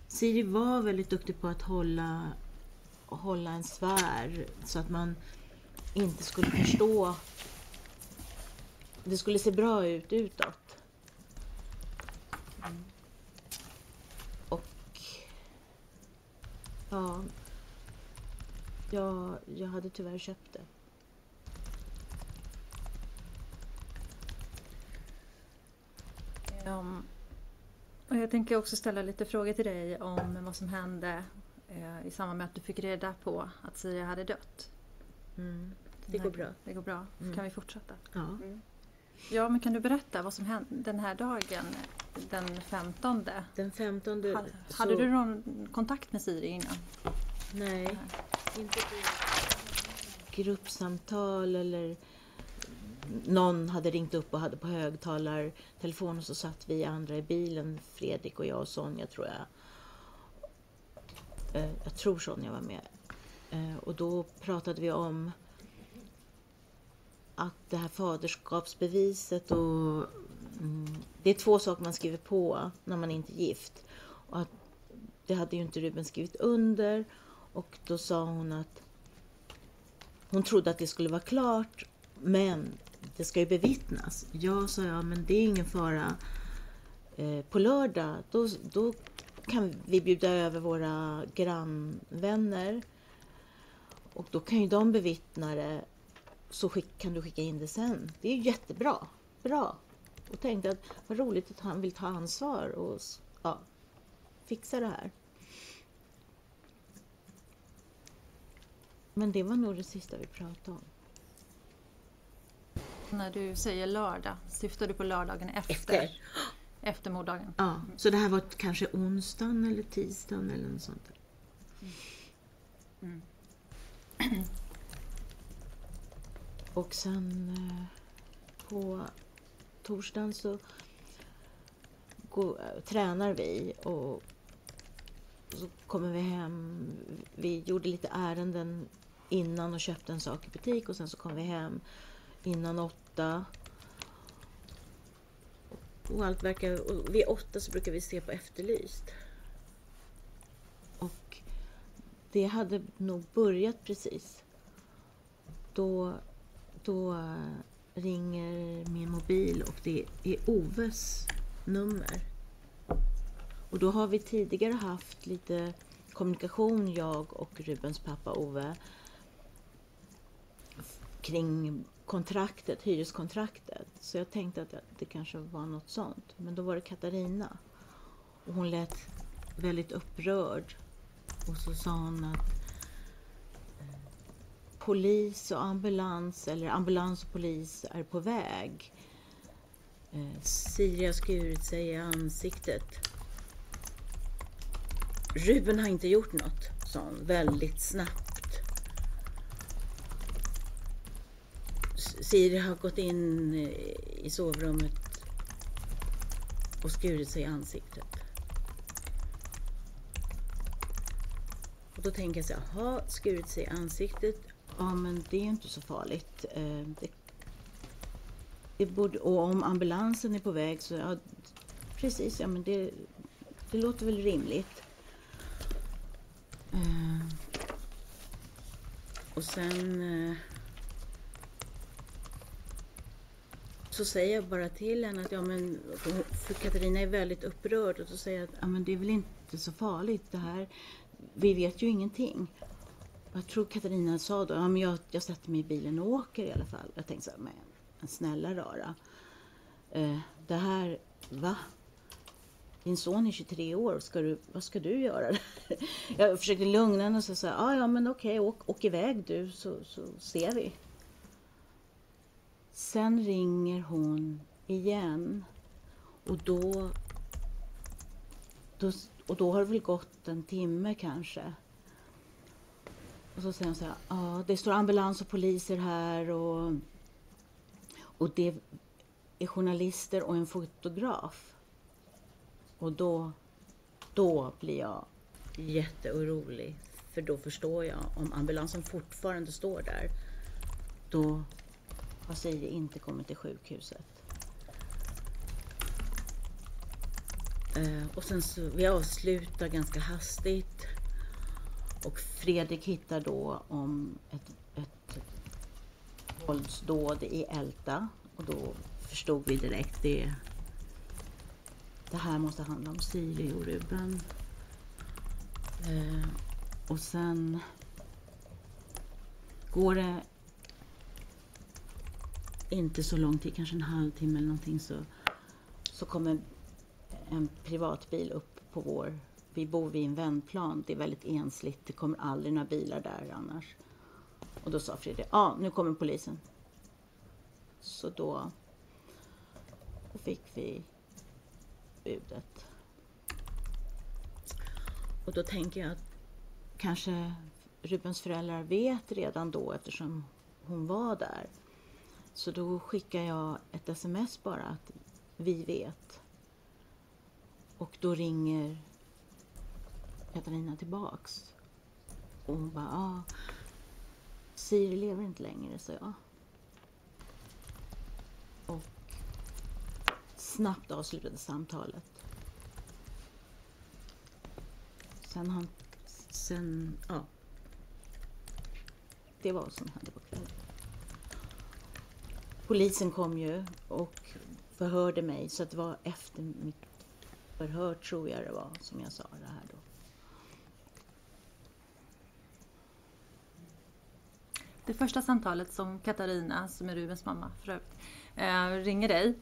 Siri var väldigt duktig på att hålla, hålla en sfär så att man inte skulle förstå. Det skulle se bra ut utåt. Och ja, jag, jag hade tyvärr köpt det. Um, och jag tänker också ställa lite frågor till dig om vad som hände eh, i samband med att du fick reda på att Sia hade dött. Mm. Det går bra. Det går bra. Mm. Kan vi fortsätta? Ja. Mm. Ja, men kan du berätta vad som hände den här dagen, den 15? Den 15 hade, så... hade du någon kontakt med Siri innan? Nej, inte gruppsamtal eller någon hade ringt upp och hade på högtalartelefon och så satt vi andra i bilen, Fredrik och jag och Sonja tror jag. Eh, jag tror Sonja var med. Eh, och då pratade vi om att det här faderskapsbeviset och mm, det är två saker man skriver på när man inte är gift. Och att det hade ju inte Ruben skrivit under och då sa hon att hon trodde att det skulle vara klart men det ska ju bevittnas. Ja, sa jag, men det är ingen fara. Eh, på lördag, då, då kan vi bjuda över våra grannvänner. Och då kan ju de bevittna det. Så skick, kan du skicka in det sen. Det är ju jättebra. Bra. Och tänkte att vad roligt att han vill ta ansvar och ja, fixa det här. Men det var nog det sista vi pratade om. När du säger lördag, syftar du på lördagen efter? Efter, efter morddagen? Ja, så det här var kanske onsdagen eller tisdagen eller något sånt. Mm. Mm. Och sen eh, på torsdagen så går, tränar vi och så kommer vi hem. Vi gjorde lite ärenden innan och köpte en sak i butik och sen så kom vi hem innan åtta. Och allt verkar... Och vid åtta så brukar vi se på Efterlyst. Och det hade nog börjat precis. Då, då eh, ringer min mobil och det är Oves nummer. Och då har vi tidigare haft lite kommunikation, jag och Rubens pappa Ove, kring kontraktet, hyreskontraktet. Så jag tänkte att det kanske var något sånt. Men då var det Katarina. Och hon lät väldigt upprörd. Och så sa hon att eh, polis och ambulans, eller ambulans och polis är på väg. Eh, Siri har skurit sig i ansiktet. Ruben har inte gjort något, sa hon väldigt snabbt. Siri har gått in eh, i sovrummet och skurit sig i ansiktet. Och då tänker jag så här, jaha, skurit sig i ansiktet, ja men det är inte så farligt. Eh, det, det borde, och om ambulansen är på väg så, ja precis, ja men det, det låter väl rimligt. Eh, och sen eh, så säger jag bara till henne att ja, men, för Katarina är väldigt upprörd och så säger jag att ja, men det är väl inte så farligt det här. Vi vet ju ingenting. Jag tror Katarina sa då, ja men jag, jag sätter mig i bilen och åker i alla fall. Jag tänkte så här, men snälla rara. Eh, det här, va? din son är 23 år, ska du, vad ska du göra? jag försökte lugna henne och säga, ja, ja men okej, åk, åk iväg du så, så ser vi. Sen ringer hon igen och då, då, och då har det väl gått en timme kanske. Och så säger hon så här, ja det står ambulans och poliser här och, och det är journalister och en fotograf. Och då, då blir jag jätteorolig. För då förstår jag, om ambulansen fortfarande står där, då har Siri inte kommit till sjukhuset. Eh, och sen så, vi avslutar ganska hastigt. Och Fredrik hittar då om ett, ett våldsdåd i Älta. Och då förstod vi direkt det det här måste handla om Siri och Ruben. Eh, och sen går det inte så lång tid, kanske en halvtimme eller någonting så, så kommer en privatbil upp på vår... Vi bor vid en vändplan, det är väldigt ensligt, det kommer aldrig några bilar där annars. Och då sa Fredrik, ja ah, nu kommer polisen. Så då fick vi budet. Och då tänker jag att kanske Rubens föräldrar vet redan då eftersom hon var där. Så då skickar jag ett sms bara att vi vet. Och då ringer Katarina tillbaks. Och hon bara, ja, ah, Siri lever inte längre, sa jag. Och snabbt avslutade samtalet. Sen han... Sen... Ja. Det var vad som hände. Polisen kom ju och förhörde mig så att det var efter mitt förhör tror jag det var som jag sa det här då. Det första samtalet som Katarina, som är Rubens mamma för övrigt, eh, ringer dig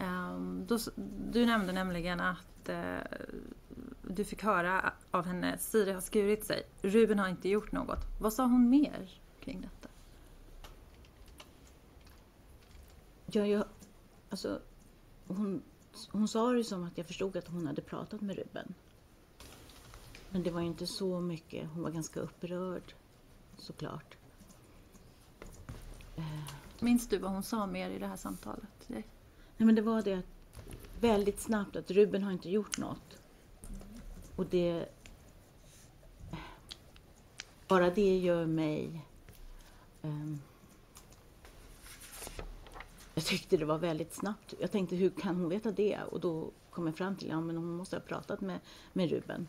Um, då, du nämnde nämligen att uh, du fick höra av henne Siri har skurit sig. Ruben har inte gjort något. Vad sa hon mer kring det? Ja, jag, alltså, hon, hon sa det som att jag förstod att hon hade pratat med Ruben. Men det var inte så mycket. Hon var ganska upprörd, såklart. Minns du vad hon sa mer i det här samtalet? Nej, men det var det att väldigt snabbt att Ruben har inte gjort något. Och det... Bara det gör mig... Um, jag tyckte det var väldigt snabbt. Jag tänkte hur kan hon veta det? Och då kom jag fram till att ja, hon måste ha pratat med, med Ruben.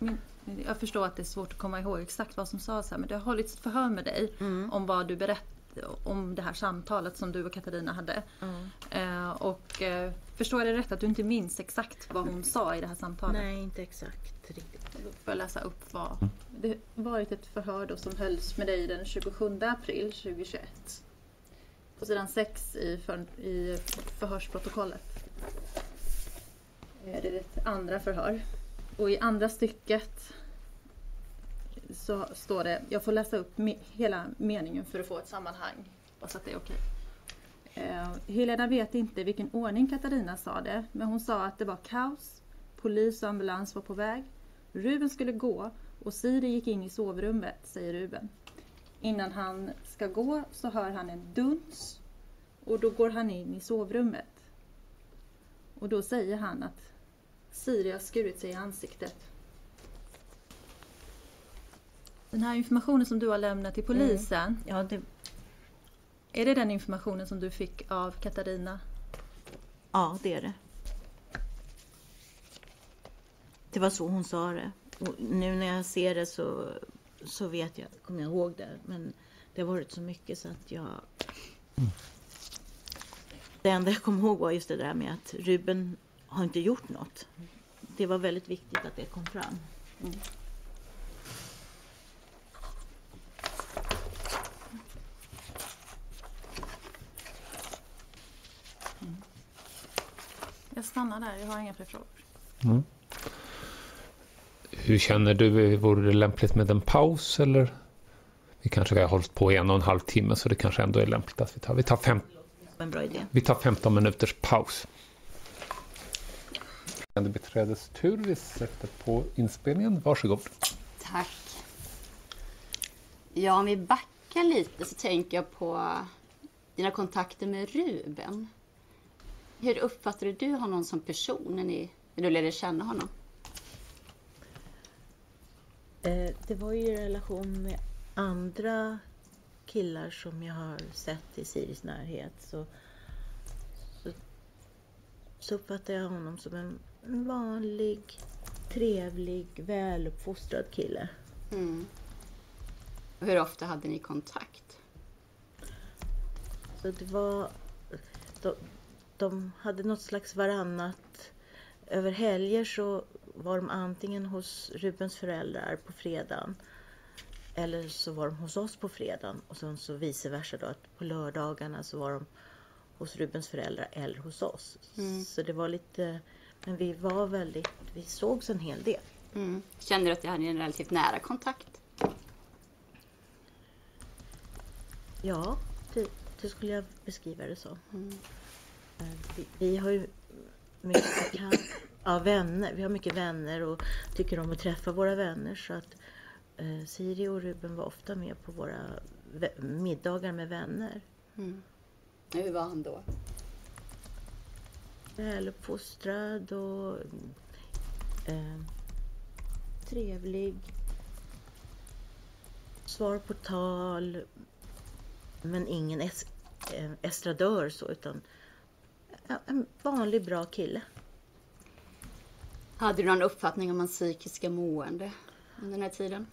Mm. Jag förstår att det är svårt att komma ihåg exakt vad som sades här men det har hållits ett förhör med dig mm. om vad du berättade om det här samtalet som du och Katarina hade. Mm. Eh, och eh, förstår jag det rätt att du inte minns exakt vad hon sa i det här samtalet? Nej, inte exakt riktigt. Då får jag läsa upp vad... Det varit ett förhör då som hölls med dig den 27 april 2021. På sidan 6 i, för, i förhörsprotokollet. Det är ett andra förhör. Och i andra stycket så står det, jag får läsa upp me hela meningen för att få ett sammanhang. Så att det är okej. Eh, Helena vet inte vilken ordning Katarina sa det, men hon sa att det var kaos, polis och ambulans var på väg, Ruben skulle gå och Siri gick in i sovrummet, säger Ruben. Innan han ska gå så hör han en duns och då går han in i sovrummet. Och då säger han att Siri har skurit sig i ansiktet. Den här informationen som du har lämnat till polisen. Mm. Ja, det... Är det den informationen som du fick av Katarina? Ja, det är det. Det var så hon sa det. Och nu när jag ser det så, så vet jag, kommer jag ihåg det. Men det har varit så mycket så att jag... Mm. Det enda jag kommer ihåg var just det där med att Ruben har inte gjort något. Det var väldigt viktigt att det kom fram. Mm. Jag stannar där, jag har inga fler frågor. Mm. Hur känner du, vore det lämpligt med en paus eller? Vi kanske har hållit på en och en halv timme så det kanske ändå är lämpligt att vi tar, vi tar, fem, vi tar 15 minuters paus. Beträdes tur, vi sätter på inspelningen. Varsågod. Tack. Ja, om vi backar lite så tänker jag på dina kontakter med Ruben. Hur uppfattade du honom som person när, ni, när du lärde känna honom? Eh, det var ju i relation med andra killar som jag har sett i Siris närhet så, så, så uppfattade jag honom som en vanlig, trevlig, väluppfostrad kille. Mm. Hur ofta hade ni kontakt? Så det var... De, de hade något slags varannat. Över helger så var de antingen hos Rubens föräldrar på fredagen eller så var de hos oss på fredagen och sen så vice versa då att på lördagarna så var de hos Rubens föräldrar eller hos oss. Mm. Så det var lite, men vi var väldigt, vi sågs en hel del. Mm. Kände du att ni hade en relativt nära kontakt? Ja, det, det skulle jag beskriva det som. Mm. Vi, vi, har ju mycket ja, vänner. Vi har mycket vänner och tycker om att träffa våra vänner. Så att eh, Siri och Ruben var ofta med på våra middagar med vänner. Mm. Hur var han då? Väluppfostrad och eh, trevlig. Svar på tal. Men ingen es eh, estradör så utan en vanlig bra kille. Hade du någon uppfattning om hans psykiska mående under den här tiden?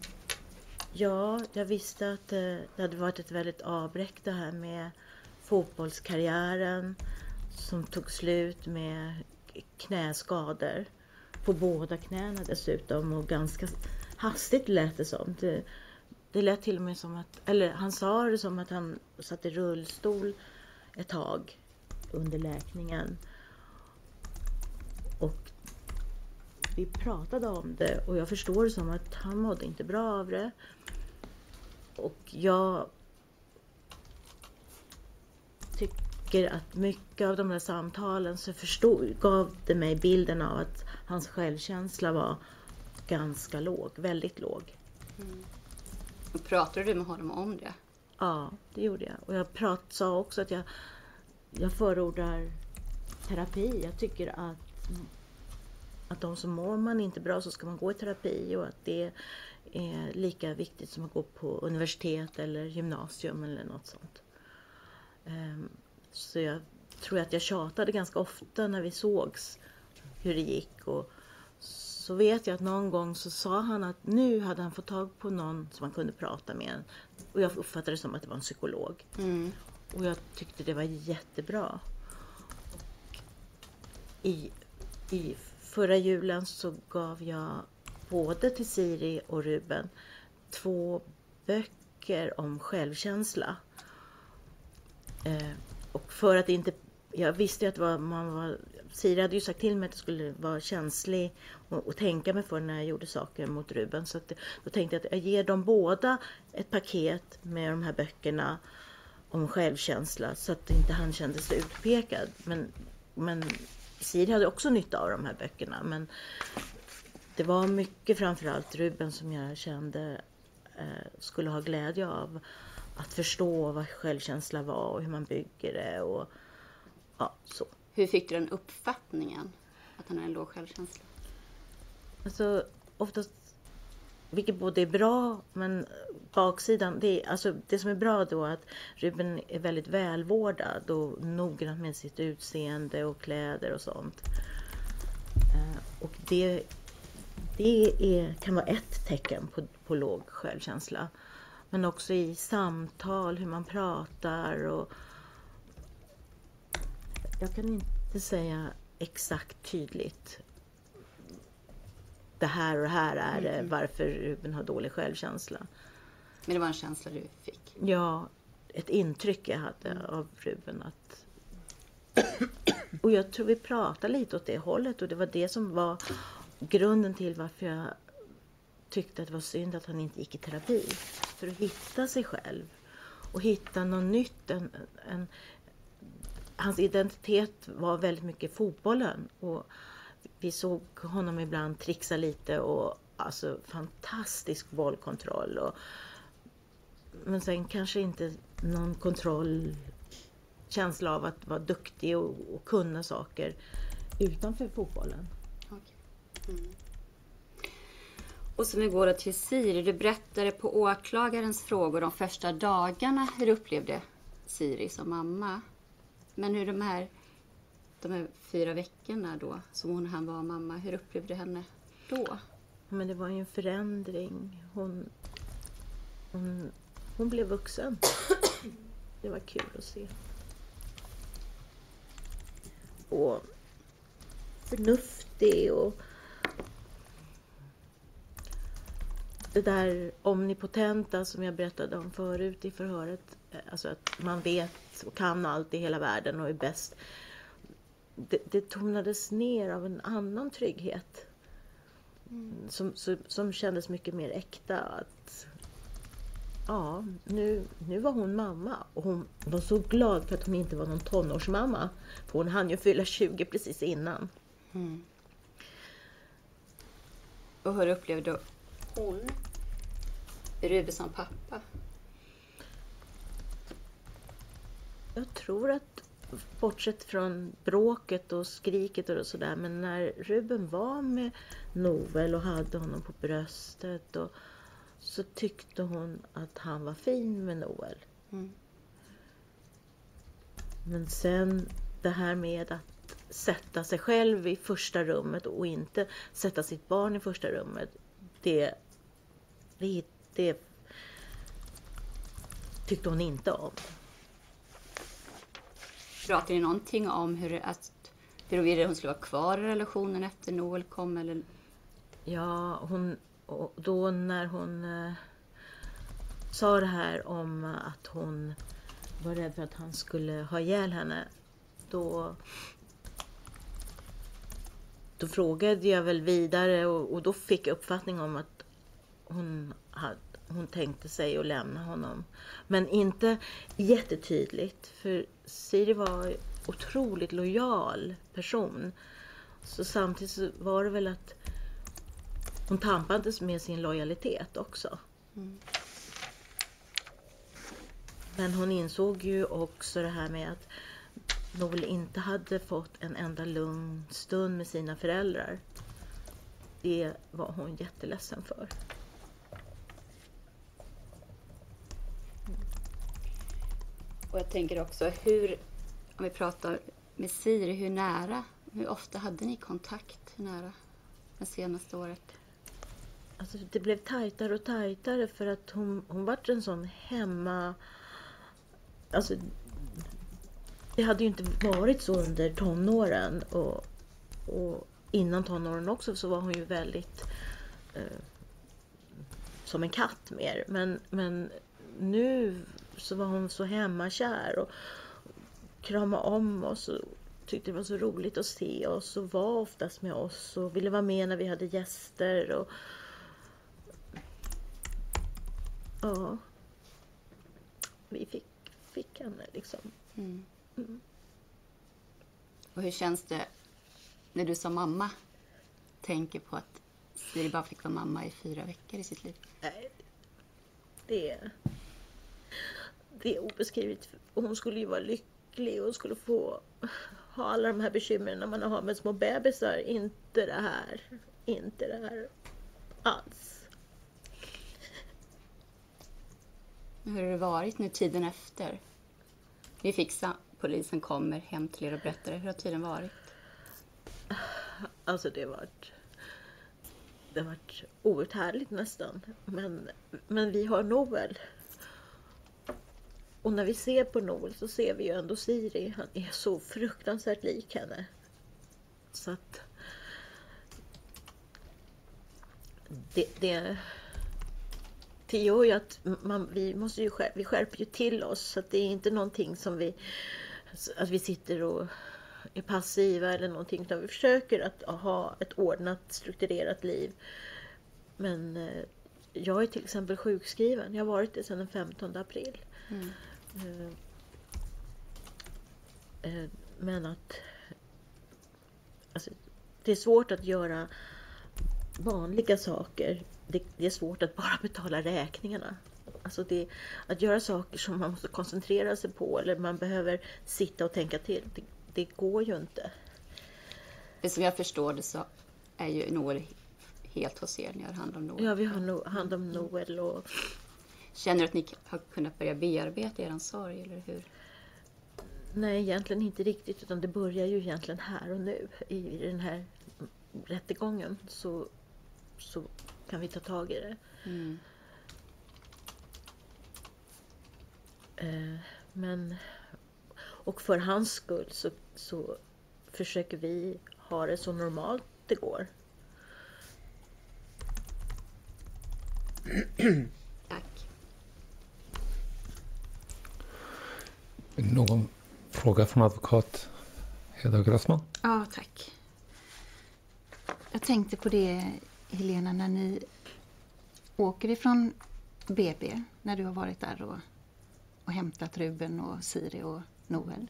Ja, jag visste att eh, det hade varit ett väldigt avbräck det här med fotbollskarriären som tog slut med knäskador på båda knäna dessutom och ganska hastigt lät det som. Det, det lät till och med som att, eller han sa det som att han satt i rullstol ett tag under läkningen. Och vi pratade om det och jag förstår det som att han mådde inte bra av det. Och jag tycker att mycket av de där samtalen så förstod, gav det mig bilden av att hans självkänsla var ganska låg, väldigt låg. Mm. pratade du med honom om det? Ja, det gjorde jag. Och jag prat, sa också att jag, jag förordar terapi. Jag tycker att att de som mår man inte bra så ska man gå i terapi och att det är lika viktigt som att gå på universitet eller gymnasium eller något sånt. Ehm, så jag tror att jag tjatade ganska ofta när vi sågs hur det gick. Och så vet jag att någon gång så sa han att nu hade han fått tag på någon som han kunde prata med. Och jag uppfattade det som att det var en psykolog. Mm. Och jag tyckte det var jättebra. I, I förra julen så gav jag både till Siri och Ruben två böcker om självkänsla. Eh, och för att inte... Jag visste att var, man var... Siri hade ju sagt till mig att jag skulle vara känslig och, och tänka mig för när jag gjorde saker mot Ruben. Så att, då tänkte jag att jag ger dem båda ett paket med de här böckerna om självkänsla så att inte han kände sig utpekad. Men, men Siri hade också nytta av de här böckerna. Men det var mycket framförallt Ruben som jag kände eh, skulle ha glädje av att förstå vad självkänsla var och hur man bygger det och ja, så. Hur fick du den uppfattningen att han har en låg självkänsla? Alltså oftast, vilket både är bra men baksidan, det, är, alltså, det som är bra då är att Ruben är väldigt välvårdad och noggrann med sitt utseende och kläder och sånt. Eh, och det, det är, kan vara ett tecken på, på låg självkänsla. Men också i samtal, hur man pratar och... Jag kan inte säga exakt tydligt. Det här och det här är det, mm. varför Ruben har dålig självkänsla. Men det var en känsla du fick? Ja, ett intryck jag hade mm. av Ruben. Att... Och jag tror vi pratade lite åt det hållet och det var det som var grunden till varför jag tyckte att det var synd att han inte gick i terapi. För att hitta sig själv och hitta något nytt. En, en, hans identitet var väldigt mycket fotbollen. Och vi såg honom ibland trixa lite och alltså fantastisk bollkontroll. Och, men sen kanske inte någon kontroll, känsla av att vara duktig och, och kunna saker utanför fotbollen. Okay. Mm. Och så nu går det till Siri. Du berättade på åklagarens frågor de första dagarna hur du upplevde Siri som mamma. Men hur de här, de här fyra veckorna då som hon han var mamma, hur upplevde du henne då? Men det var ju en förändring. Hon, hon, hon blev vuxen. Det var kul att se. Och förnuftig och det där omnipotenta som jag berättade om förut i förhöret. Eh, alltså att man vet och kan allt i hela världen och är bäst. Det, det tonades ner av en annan trygghet. Mm. Som, som, som kändes mycket mer äkta. Att, ja, nu, nu var hon mamma. Och hon var så glad för att hon inte var någon tonårsmamma. För hon hann ju fylla 20 precis innan. Mm. Och hur upplevde hon Ruben som pappa? Jag tror att bortsett från bråket och skriket och sådär, men när Ruben var med Noel och hade honom på bröstet och, så tyckte hon att han var fin med Noel. Mm. Men sen det här med att sätta sig själv i första rummet och inte sätta sitt barn i första rummet. Det, det det tyckte hon inte om. Pratade ni någonting om hur, att, huruvida hon skulle vara kvar i relationen efter Noel kom? Eller? Ja, hon, då när hon eh, sa det här om att hon var rädd för att han skulle ha ihjäl henne. Då, då frågade jag väl vidare och, och då fick jag uppfattning om att hon hade hon tänkte sig att lämna honom. Men inte jättetydligt, för Siri var en otroligt lojal person. Så samtidigt så var det väl att hon tampades med sin lojalitet också. Mm. Men hon insåg ju också det här med att Noel inte hade fått en enda lugn stund med sina föräldrar. det var hon jätteledsen för. Och jag tänker också hur, om vi pratar med Siri, hur nära, hur ofta hade ni kontakt? Hur nära det senaste året? Alltså det blev tajtare och tajtare för att hon, hon vart en sån hemma... Alltså det hade ju inte varit så under tonåren och, och innan tonåren också så var hon ju väldigt eh, som en katt mer. Men, men nu så var hon så hemmakär och kramade om oss och tyckte det var så roligt att se oss och var oftast med oss och ville vara med när vi hade gäster. Och, ja. Vi fick, fick henne liksom. Mm. Mm. Och hur känns det när du som mamma tänker på att Siri bara fick vara mamma i fyra veckor i sitt liv? Nej, det är, det är obeskrivligt. Hon skulle ju vara lycklig och skulle få ha alla de här bekymren när man har med små bebisar. Inte det här. Inte det här alls. Hur har det varit nu tiden efter? Vi fixar, polisen kommer hem till er och berättar Hur har tiden varit? Alltså det har varit det har varit outhärdligt nästan. Men, men vi har Noel. Och när vi ser på Noel så ser vi ju ändå Siri. Han är så fruktansvärt lik henne. Så att... Det, det, det gör ju att man, vi, måste ju, vi skärper ju till oss. Så att det är inte någonting som vi... Att vi sitter och är passiva eller någonting. Utan vi försöker att ha ett ordnat, strukturerat liv. Men eh, jag är till exempel sjukskriven. Jag har varit det sedan den 15 april. Mm. Eh, eh, men att alltså, det är svårt att göra vanliga saker. Det, det, är svårt att bara betala räkningarna. Alltså det, att göra saker som man måste koncentrera sig på eller man behöver sitta och tänka till. Det, det går ju inte. Det som jag förstår det så är ju Noel helt hos er. Ni har hand om Noel. Ja, vi har no hand om Noel. Och... Känner du att ni har kunnat börja bearbeta er sorg, eller hur? Nej, egentligen inte riktigt. Utan det börjar ju egentligen här och nu. I den här rättegången så, så kan vi ta tag i det. Mm. Eh, men och för hans skull så, så försöker vi ha det så normalt det går. Tack. Någon fråga från advokat Hedda Grassman? Ja, tack. Jag tänkte på det, Helena, när ni åker ifrån BB, när du har varit där och, och hämtat Ruben och Siri och Noel.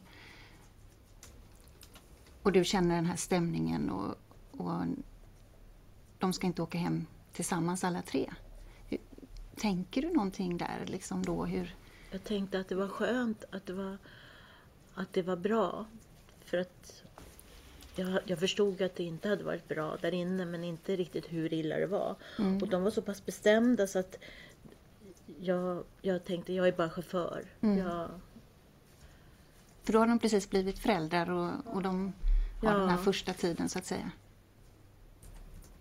Och du känner den här stämningen och, och de ska inte åka hem tillsammans alla tre. Hur, tänker du någonting där liksom då? Hur... Jag tänkte att det var skönt, att det var, att det var bra. För att jag, jag förstod att det inte hade varit bra där inne men inte riktigt hur illa det var. Mm. Och de var så pass bestämda så att jag, jag tänkte jag är bara chaufför. Mm. Jag, för då har de precis blivit föräldrar och, och de har ja. den här första tiden så att säga.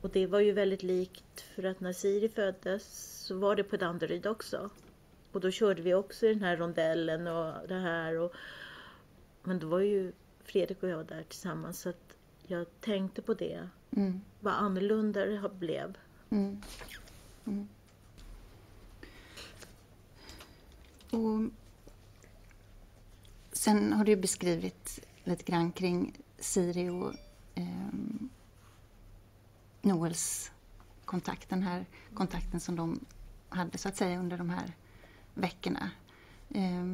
Och det var ju väldigt likt för att när Siri föddes så var det på Danderyd också. Och då körde vi också den här rondellen och det här. Och, men då var ju Fredrik och jag där tillsammans så att jag tänkte på det. Mm. Vad annorlunda det blev. Mm. Mm. Och Sen har du beskrivit lite grann kring Siri och eh, Noels kontakt, den här kontakten som de hade så att säga under de här veckorna. Eh,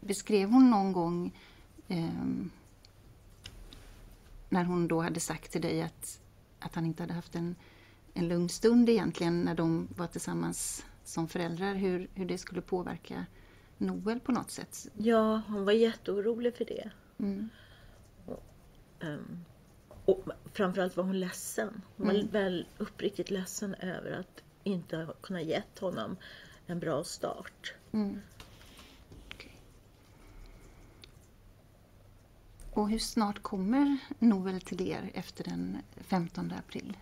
beskrev hon någon gång eh, när hon då hade sagt till dig att, att han inte hade haft en, en lugn stund egentligen när de var tillsammans som föräldrar, hur, hur det skulle påverka Noel på något sätt. Ja, hon var jätteorolig för det. Mm. Och, um, och framförallt var hon ledsen. Hon var väl uppriktigt ledsen över att inte ha kunnat gett honom en bra start. Och hur snart kommer Noel till er efter den 15 april?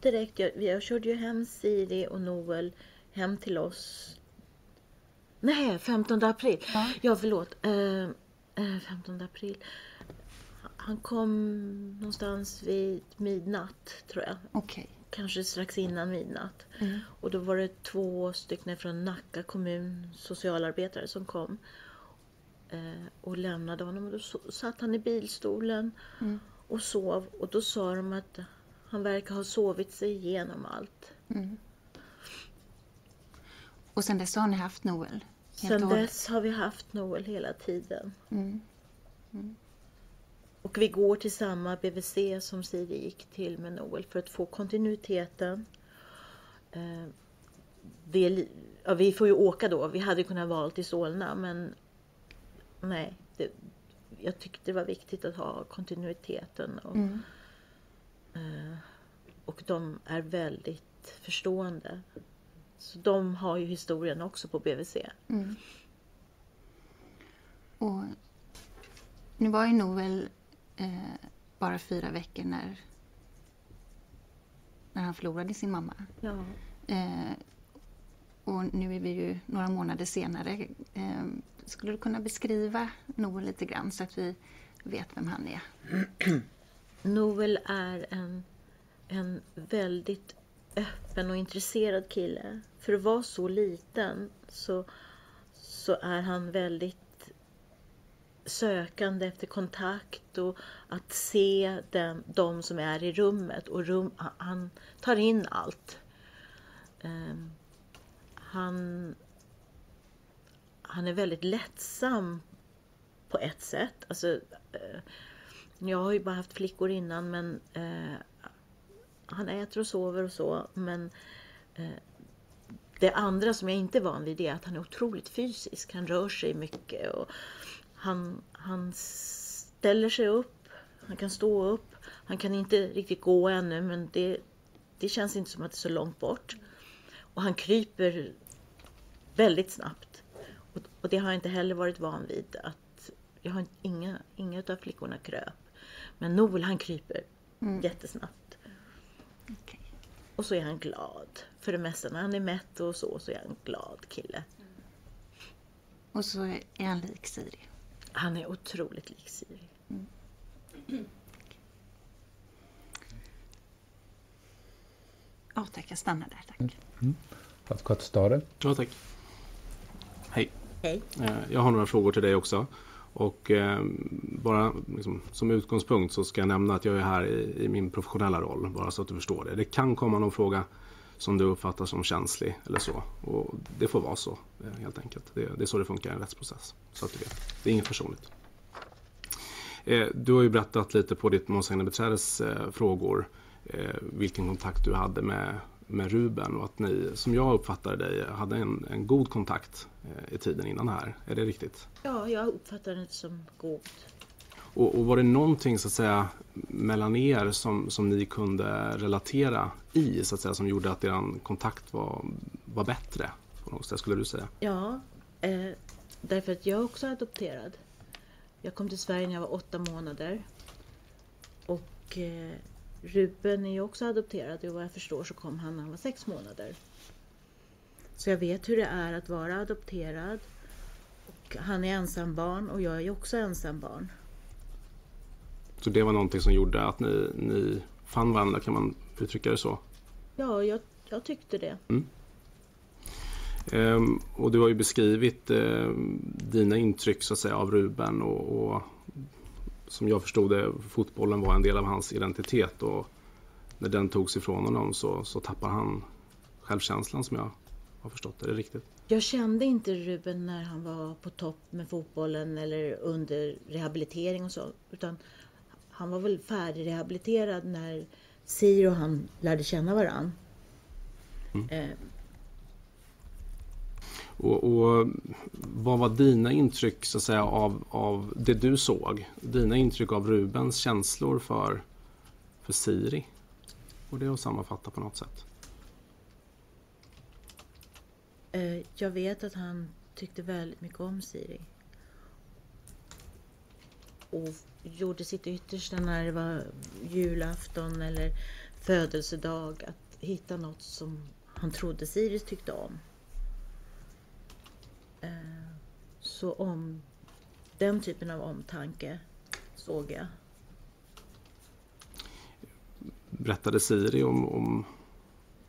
Direkt, jag, jag körde ju hem Siri och Noel hem till oss. Nej, 15 april. Ja. Ja, förlåt. Eh, eh, 15 april. Han kom någonstans vid midnatt, tror jag. Okej. Kanske strax innan midnatt. Mm. Och då var det två stycken från Nacka kommun, socialarbetare, som kom. Eh, och lämnade honom. Och då satt han i bilstolen Mm. och sov. Och då sa de att han verkar ha sovit sig igenom allt. Och sen dess har ni haft Noel? Sen dess har vi haft Noel hela tiden. Mm. Och vi går till samma BVC som Siri gick till med Noel för att få kontinuiteten. Eh, det ja, vi får ju åka då. Vi hade kunnat valt i Solna men nej. Det, jag tyckte det var viktigt att ha kontinuiteten. Och, Mm. eh, och de är väldigt förstående. Så de har ju historien också på BVC. Mm. Och nu var ju Noel eh, bara fyra veckor när, när han förlorade sin mamma. Ja. Eh, och nu är vi ju några månader senare. Eh, skulle du kunna beskriva Noel lite grann så att vi vet vem han är? Noel är en, en väldigt öppen och intresserad kille. För att vara så liten så, så är han väldigt sökande efter kontakt och att se den, de som är i rummet. Och rum, han tar in allt. Ehm, han, han är väldigt lättsam på ett sätt. Alltså, eh, jag har ju bara haft flickor innan men eh, han äter och sover och så. Men eh, det andra som jag inte är van vid är att han är otroligt fysisk. Han rör sig mycket och han, han ställer sig upp. Han kan stå upp. Han kan inte riktigt gå ännu men det, det känns inte som att det är så långt bort. Och han kryper väldigt snabbt. Och, och det har jag inte heller varit van vid. Att jag har inga, inga av flickorna kröp. Men Noel han kryper jättesnabbt. Okej. Och så är han glad. För det mesta när han är mätt och så, så är han en glad kille. Och så är han lik Siri. Han är otroligt lik Siri. Ja, tack. Jag stannar där. Tack. Advokat Stare. Ja, tack. Hej. Hej. Eh, Jag har några frågor till dig också. Och eh, bara liksom, som utgångspunkt så ska jag nämna att jag är här i, i min professionella roll. Bara så att du förstår det. Det kan komma någon fråga som du uppfattar som känslig eller så. Och det får vara så eh, helt enkelt. Det, det är så det funkar i en rättsprocess. Så att du vet. Det är inget personligt. Eh, Du har ju berättat lite på ditt målsägandebiträdes eh, frågor eh, vilken kontakt du hade med, med Ruben och att ni, som jag uppfattade dig, hade en, en god kontakt eh, i tiden innan här. Är det riktigt? Ja, jag uppfattar det som god. Och, och var det någonting så att säga mellan er som, som ni kunde relatera i så att säga som gjorde att er kontakt var, var bättre? På något sätt skulle du säga? Ja, eh, därför att jag också är adopterad. Jag kom till Sverige när jag var åtta månader. Och eh, Ruben är ju också adopterad och vad jag förstår så kom han när han var sex månader. Så jag vet hur det är att vara adopterad. Och han är ensambarn och jag är ju också ensambarn. Så det var någonting som gjorde att ni, ni fann varandra, kan man uttrycka det så? Ja, jag, jag tyckte det. Ehm, och du har ju beskrivit eh, dina intryck så att säga av Ruben och, och som jag förstod det, fotbollen var en del av hans identitet och när den togs ifrån honom så, så tappar han självkänslan som jag har förstått det. Är det riktigt? Jag kände inte Ruben när han var på topp med fotbollen eller under rehabilitering och så. Utan han var väl färdigrehabiliterad när Sir och han lärde känna varann. Eh, Och, och, vad var dina intryck så att säga, av, av det du såg? Dina intryck av Rubens känslor för, för Siri? Och det att sammanfatta på något sätt. Eh, jag vet att han tyckte väldigt mycket om Siri. Och gjorde sitt yttersta när det var julafton eller födelsedag att hitta något som han trodde Siri tyckte om. Eh, så om den typen av omtanke såg jag. Berättade Siri om, om,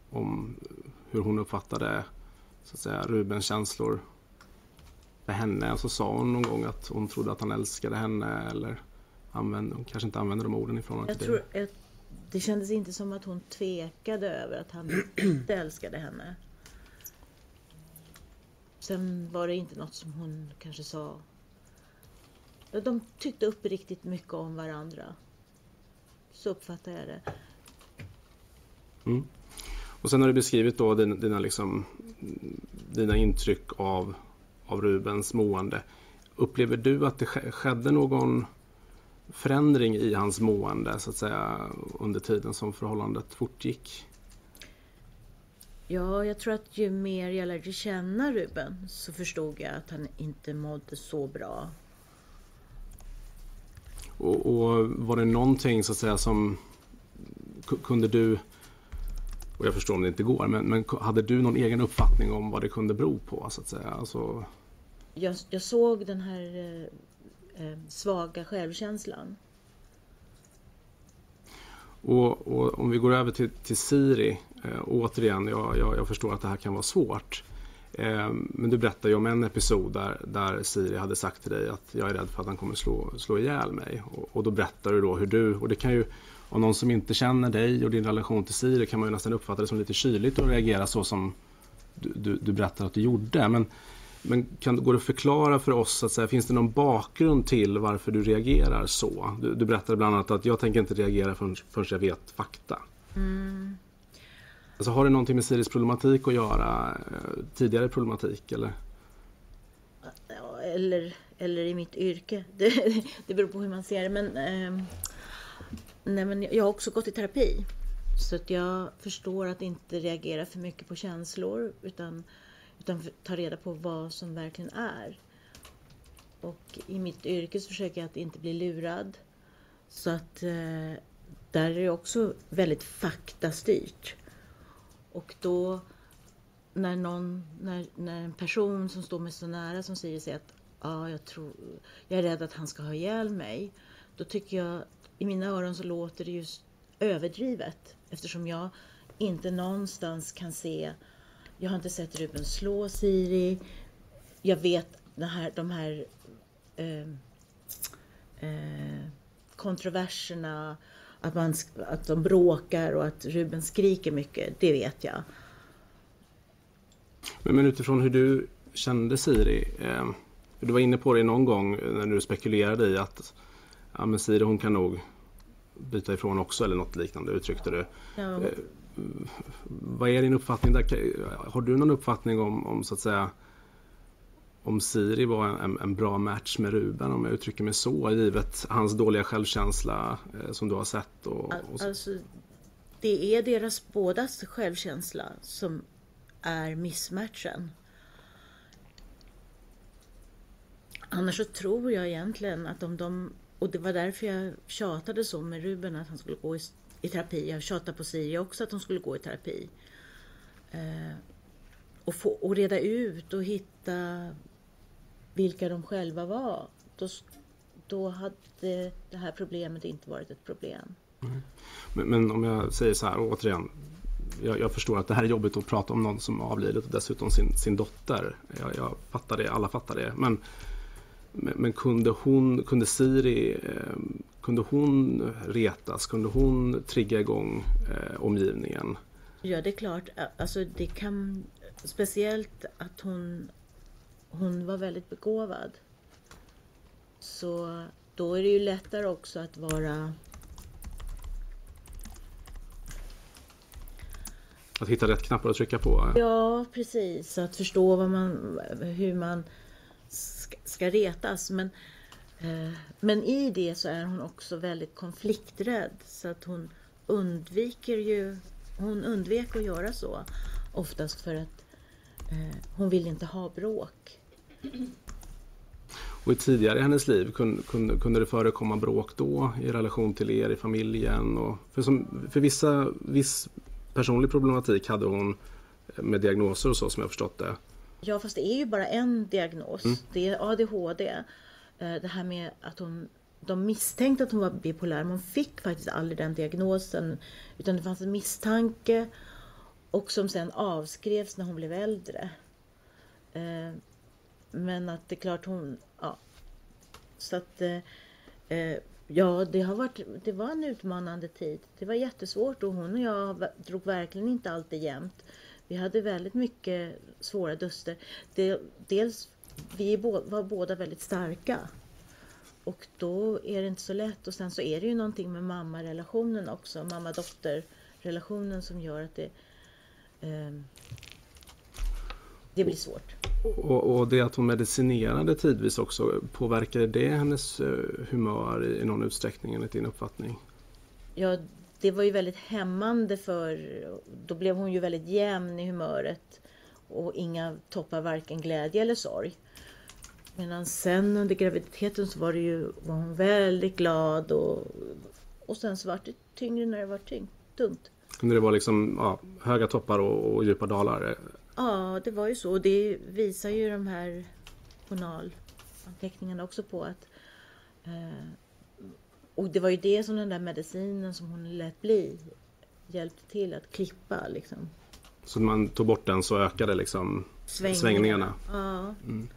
om hur hon uppfattade så att säga, Rubens känslor för henne? Och så sa hon någon gång att hon trodde att han älskade henne eller använde, hon kanske inte använde de orden i förhållande till tror, det. det kändes inte som att hon tvekade över att han inte älskade henne. Sen var det inte något som hon kanske sa. De tyckte uppriktigt mycket om varandra. Så uppfattar jag det. Mm. Och sen har du beskrivit då dina, dina, liksom, dina intryck av, av Rubens mående. Upplever du att det skedde någon förändring i hans mående så att säga under tiden som förhållandet fortgick? Ja, jag tror att ju mer jag lärde känna Ruben så förstod jag att han inte mådde så bra. Och, och var det någonting så att säga som kunde du och jag förstår om det inte går, men, men, hade du någon egen uppfattning om vad det kunde bero på? så att säga? Alltså... Jag, jag såg den här eh, eh, svaga självkänslan. Och, och, om vi går över till, till Siri, eh, återigen, jag, jag, jag, förstår att det här kan vara svårt. Eh, men du berättade ju om en episod där, där Siri hade sagt till dig att jag är rädd för att han kommer slå, slå ihjäl mig. Och, och då berättar du då hur du, och det kan ju om någon som inte känner dig och din relation till Siri kan man ju nästan uppfatta det som lite kyligt att reagera så som du, du, du berättar att du gjorde. Men, men kan, går det att förklara för oss, att säga, finns det någon bakgrund till varför du reagerar så? Du, du berättade bland annat att jag tänker inte reagera förrän, förrän jag vet fakta. Mm. Alltså, har det någonting med Siris problematik att göra? Eh, tidigare problematik eller? Eller, eller i mitt yrke. Det, det beror på hur man ser det. Men, eh, Nej, men jag har också gått i terapi. Så att jag förstår att inte reagera för mycket på känslor utan, utan ta reda på vad som verkligen är. Och i mitt yrke så försöker jag att inte bli lurad. Så att eh, där är det också väldigt faktastyrt. Och då när, någon, när, när en person som står mig så nära som säger sig att ah, jag, tror, jag är rädd att han ska ha ihjäl mig. Då tycker jag i mina öron så låter det just överdrivet eftersom jag inte någonstans kan se, jag har inte sett Ruben slå Siri, jag vet den här, de här eh, eh, kontroverserna, att, man, att de bråkar och att Ruben skriker mycket, det vet jag. Men, men utifrån hur du kände Siri, eh, du var inne på det någon gång när du spekulerade i att ja men Siri hon kan nog byta ifrån också eller något liknande uttryckte du. Ja. Vad är din uppfattning där? Har du någon uppfattning om, om så att säga om Siri var en, en, bra match med Ruben om jag uttrycker mig så givet hans dåliga självkänsla eh, som du har sett? Och, och alltså, det är deras bådas självkänsla som är missmatchen. Annars så tror jag egentligen att om de och det var därför jag tjatade så med Ruben att han skulle gå i, i terapi. Jag tjatade på Siri också att de skulle gå i terapi. Eh, och, få, och reda ut och hitta vilka de själva var. Då, då hade det här problemet inte varit ett problem. Mm. Men, men, om jag säger så här återigen. Jag, jag, förstår att det här är jobbigt att prata om någon som avlidit och dessutom sin, sin dotter. Jag, jag fattar det, alla fattar det. Men men, kunde hon, kunde Siri, eh, kunde hon retas? Kunde hon trigga igång eh, omgivningen? Ja, det är klart. Alltså det kan, speciellt att hon, hon var väldigt begåvad. Så då är det ju lättare också att vara Att hitta rätt knappar att trycka på? Ja, precis. Att förstå vad man, hur man ska, retas. Men, eh, men i det så är hon också väldigt konflikträdd. Så att hon undviker ju, hon undvek att göra så. Oftast för att eh, hon vill inte ha bråk. Och tidigare i hennes liv, kunde, kunde, kunde det förekomma bråk då i relation till er i familjen? Och, för, som, för vissa, viss personlig problematik hade hon med diagnoser och så som jag förstått det. Ja, fast det är ju bara en diagnos. Mm. Det är ADHD. Eh, det här med att hon de misstänkte att hon var bipolär, men hon fick faktiskt aldrig den diagnosen. Utan det fanns en misstanke och som sen avskrevs när hon blev äldre. Eh, men att det är klart hon, ja. Så att, eh, ja det har varit, det var en utmanande tid. Det var jättesvårt och hon och jag drog verkligen inte alltid jämnt. Vi hade väldigt mycket svåra duster. dels, vi var båda väldigt starka. Och då är det inte så lätt. Och sen så är det ju någonting med mamma-relationen också. Mamma-dotter-relationen som gör att det, eh, det blir svårt. Och, och, det att hon medicinerade tidvis också, påverkade det hennes eh, humör i, i någon utsträckning enligt din uppfattning? Ja, det var ju väldigt hämmande för då blev hon ju väldigt jämn i humöret och inga toppar varken glädje eller sorg. Medan sen under graviditeten så var det ju var hon väldigt glad och, och sen så var det tyngre när det var tungt. Kunde det vara liksom ja, höga toppar och, och djupa dalar? Ja, det var ju så. Det visar ju de här journalanteckningarna också på att eh, och det var ju det som den där medicinen som hon lät bli hjälpte till att klippa liksom. Så när man tog bort den så ökade liksom svängningarna? svängningarna. Ja. Mm.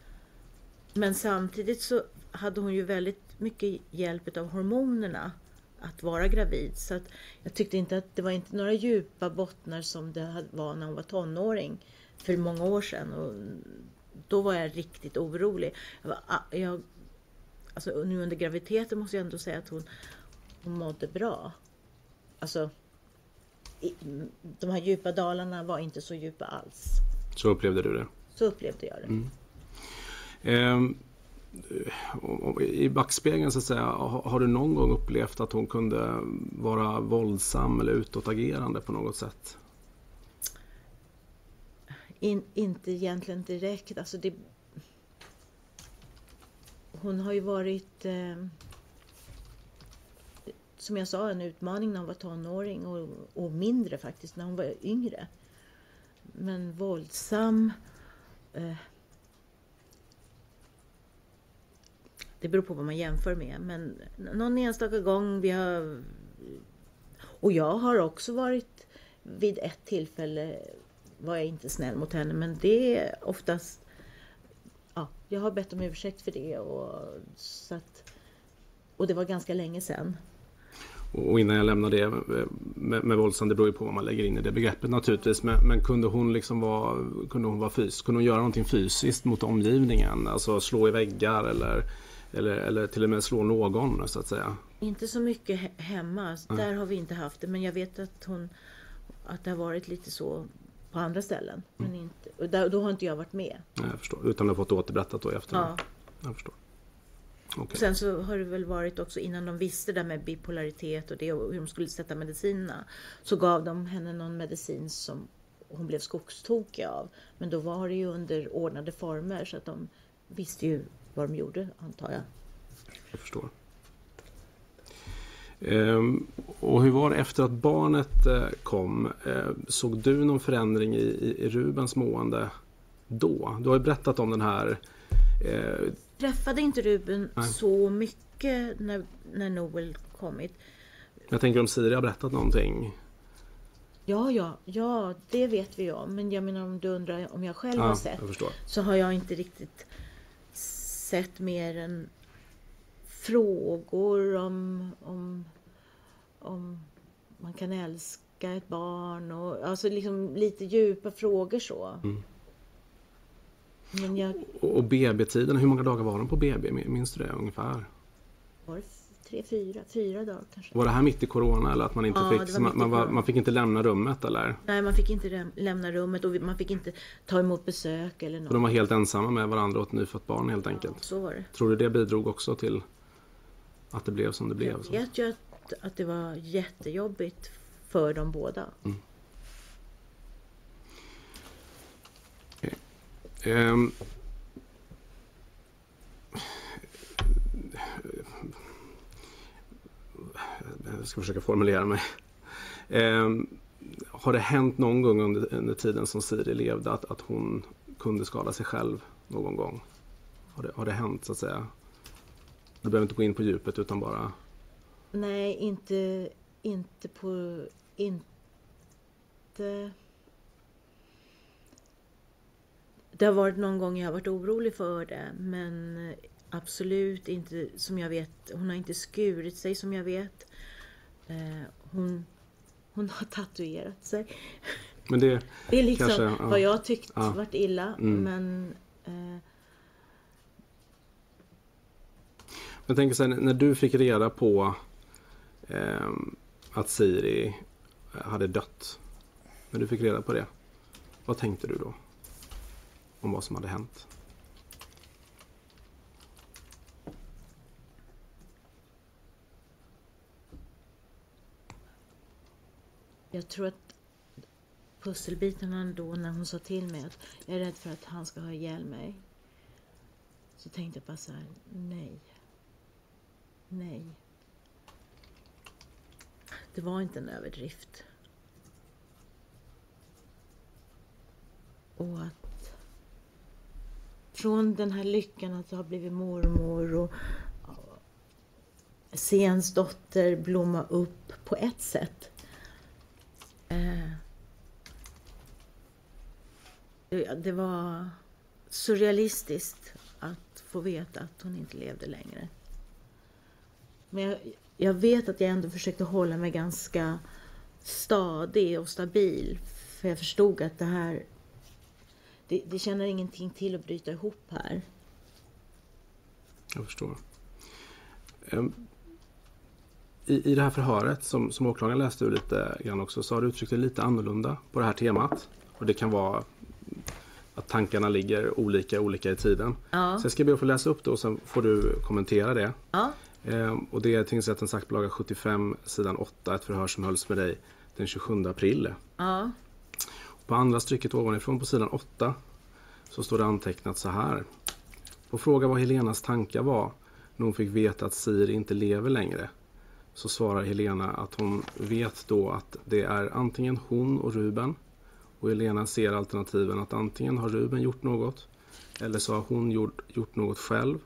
Men samtidigt så hade hon ju väldigt mycket hjälp av hormonerna att vara gravid. Så att jag tyckte inte att det var inte några djupa bottnar som det var när hon var tonåring för många år sedan. Och då var jag riktigt orolig. Jag, var, jag alltså nu under graviditeten måste jag ändå säga att hon, hon mådde bra. Alltså, de här djupa dalarna var inte så djupa alls. Så upplevde du det? Så upplevde jag det. Mm. Eh, I backspegeln så att säga, har du någon gång upplevt att hon kunde vara våldsam eller utåtagerande på något sätt? In, inte egentligen direkt. Alltså det, hon har ju varit eh, som jag sa en utmaning när hon var tonåring och, och mindre faktiskt när hon var yngre. Men våldsam. Eh, det beror på vad man jämför med. Men någon enstaka gång vi har... Och jag har också varit vid ett tillfälle var jag inte snäll mot henne men det är oftast ja, jag har bett om ursäkt för det. Och, så att, och det var ganska länge sedan. Och innan jag lämnar det med, med våldsam, det beror ju på vad man lägger in i det begreppet naturligtvis. Men, men kunde hon liksom vara, kunde hon vara fysisk? Kunde hon göra någonting fysiskt mot omgivningen? Alltså slå i väggar eller, eller, eller till och med slå någon så att säga? Inte så mycket hemma, där har vi inte haft det. Men jag vet att hon att det har varit lite så på andra ställen. Mm. Men inte, och där, då har inte jag varit med. Nej, jag förstår. Utan du har fått återberättat då i efterhand? Ja. Jag förstår. Okay. Sen så har det väl varit också innan de visste det där med bipolaritet och det och hur de skulle sätta medicinerna. Så gav de henne någon medicin som hon blev skogstokig av. Men då var det ju under ordnade former så att de visste ju vad de gjorde antar jag. Jag förstår. Ehm, och hur var det efter att barnet eh, kom? Eh, såg du någon förändring i, i Rubens mående då? Du har ju berättat om den här... Eh... Träffade inte Ruben Nej. så mycket när, när Noel kommit. Jag tänker om Siri har berättat någonting? Ja, ja, ja, det vet vi om. Men jag menar om du undrar om jag själv ja, har sett. Så har jag inte riktigt sett mer än frågor om, om, om man kan älska ett barn och alltså liksom lite djupa frågor så. Mm. Men jag... Och BB-tiden, hur många dagar var de på BB? Minns du det ungefär? Var det tre, fyra, fyra dagar kanske. Var det här mitt i Corona eller att man inte Ja, fick, man, man, var, man fick inte lämna rummet eller? Nej, man fick inte läm- lämna rummet och man fick inte ta emot besök eller Och något. de var helt ensamma med varandra och ett nyfött barn helt enkelt. Så var det. Tror du det bidrog också till att det blev som det blev? Jag vet ju att, att det var jättejobbigt för dem båda. Ehm. Jag ska försöka formulera mig. Ehm, har det hänt någon gång under, under tiden som Siri levde att, att hon kunde skada sig själv någon gång? Har det, har det hänt så att säga? Du behöver inte gå in på djupet utan bara... Nej, inte, inte på... Inte... Det har varit någon gång jag har varit orolig för det, men absolut inte som jag vet. Hon har inte skurit sig som jag vet. Eh, Hon, hon har tatuerat sig. Men det, Det är liksom Kanske, vad jag tyckt Ja. varit illa, Mm. men eh, jag tänker så här, när du fick reda på eh, att Siri eh, hade dött. När du fick reda på det. Vad tänkte du då? Om vad som hade hänt? Jag tror att pusselbitarna då när hon sa till mig att jag är rädd för att han ska ha ihjäl mig. Så tänkte jag bara så här, nej. Nej. Det var inte en överdrift. Och att från den här lyckan att ha blivit mormor och se ens dotter blomma upp på ett sätt. Eh, det, det var surrealistiskt att få veta att hon inte levde längre. Men jag, jag vet att jag ändå försökte hålla mig ganska stadig och stabil. För jag förstod att det här... Det, det känner ingenting till att bryta ihop här. Jag förstår. Ehm, I, I det här förhöret som, som åklagaren läste ur lite grann också så har du uttryckt dig lite annorlunda på det här temat. Och det kan vara att tankarna ligger olika olika i tiden. Ja. Så jag ska be att få läsa upp det och sen får du kommentera det. Ja. Ehm, och det är tingsrättens aktbilaga 75 sidan 8, ett förhör som hölls med dig den 27 april. Ja. På andra stycket ovanifrån på sidan 8 så står det antecknat så här. På fråga vad Helenas tankar var när hon fick veta att Siri inte lever längre så svarar Helena att hon vet då att det är antingen hon och Ruben och Helena ser alternativen att antingen har Ruben gjort något eller så har hon gjort, gjort något själv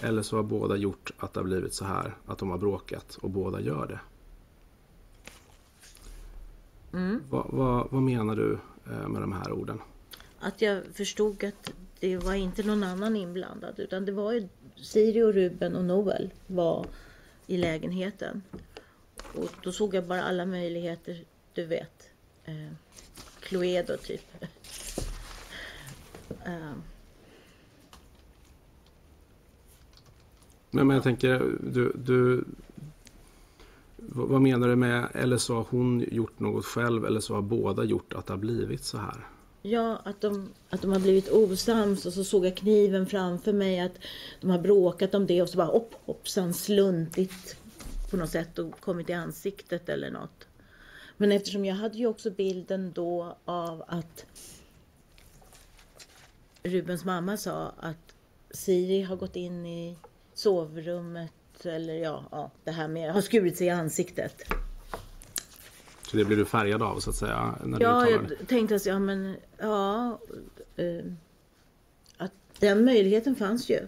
eller så har båda gjort att det har blivit så här att de har bråkat och båda gör det. Mm. Vad, vad, vad menar du eh, med de här orden? Att jag förstod att det var inte någon annan inblandad utan det var ju Siri och Ruben och Noel var i lägenheten. Och då såg jag bara alla möjligheter, du vet. Eh, Cluedo typ. Eh, Men, men jag tänker, du, du, vad vad menar du med eller så har hon gjort något själv eller så har båda gjort att det har blivit så här? Ja, att de, att de har blivit osams och så såg jag kniven framför mig att de har bråkat om det och så bara hopp, hoppsan sluntit på något sätt och kommit i ansiktet eller något. Men eftersom jag hade ju också bilden då av att Rubens mamma sa att Siri har gått in i sovrummet eller ja, ja det här med har skurit sig i ansiktet. Så det blir du färgad av så att säga? När Ja, du jag tänkte att ja, men ja, eh, att den möjligheten fanns ju.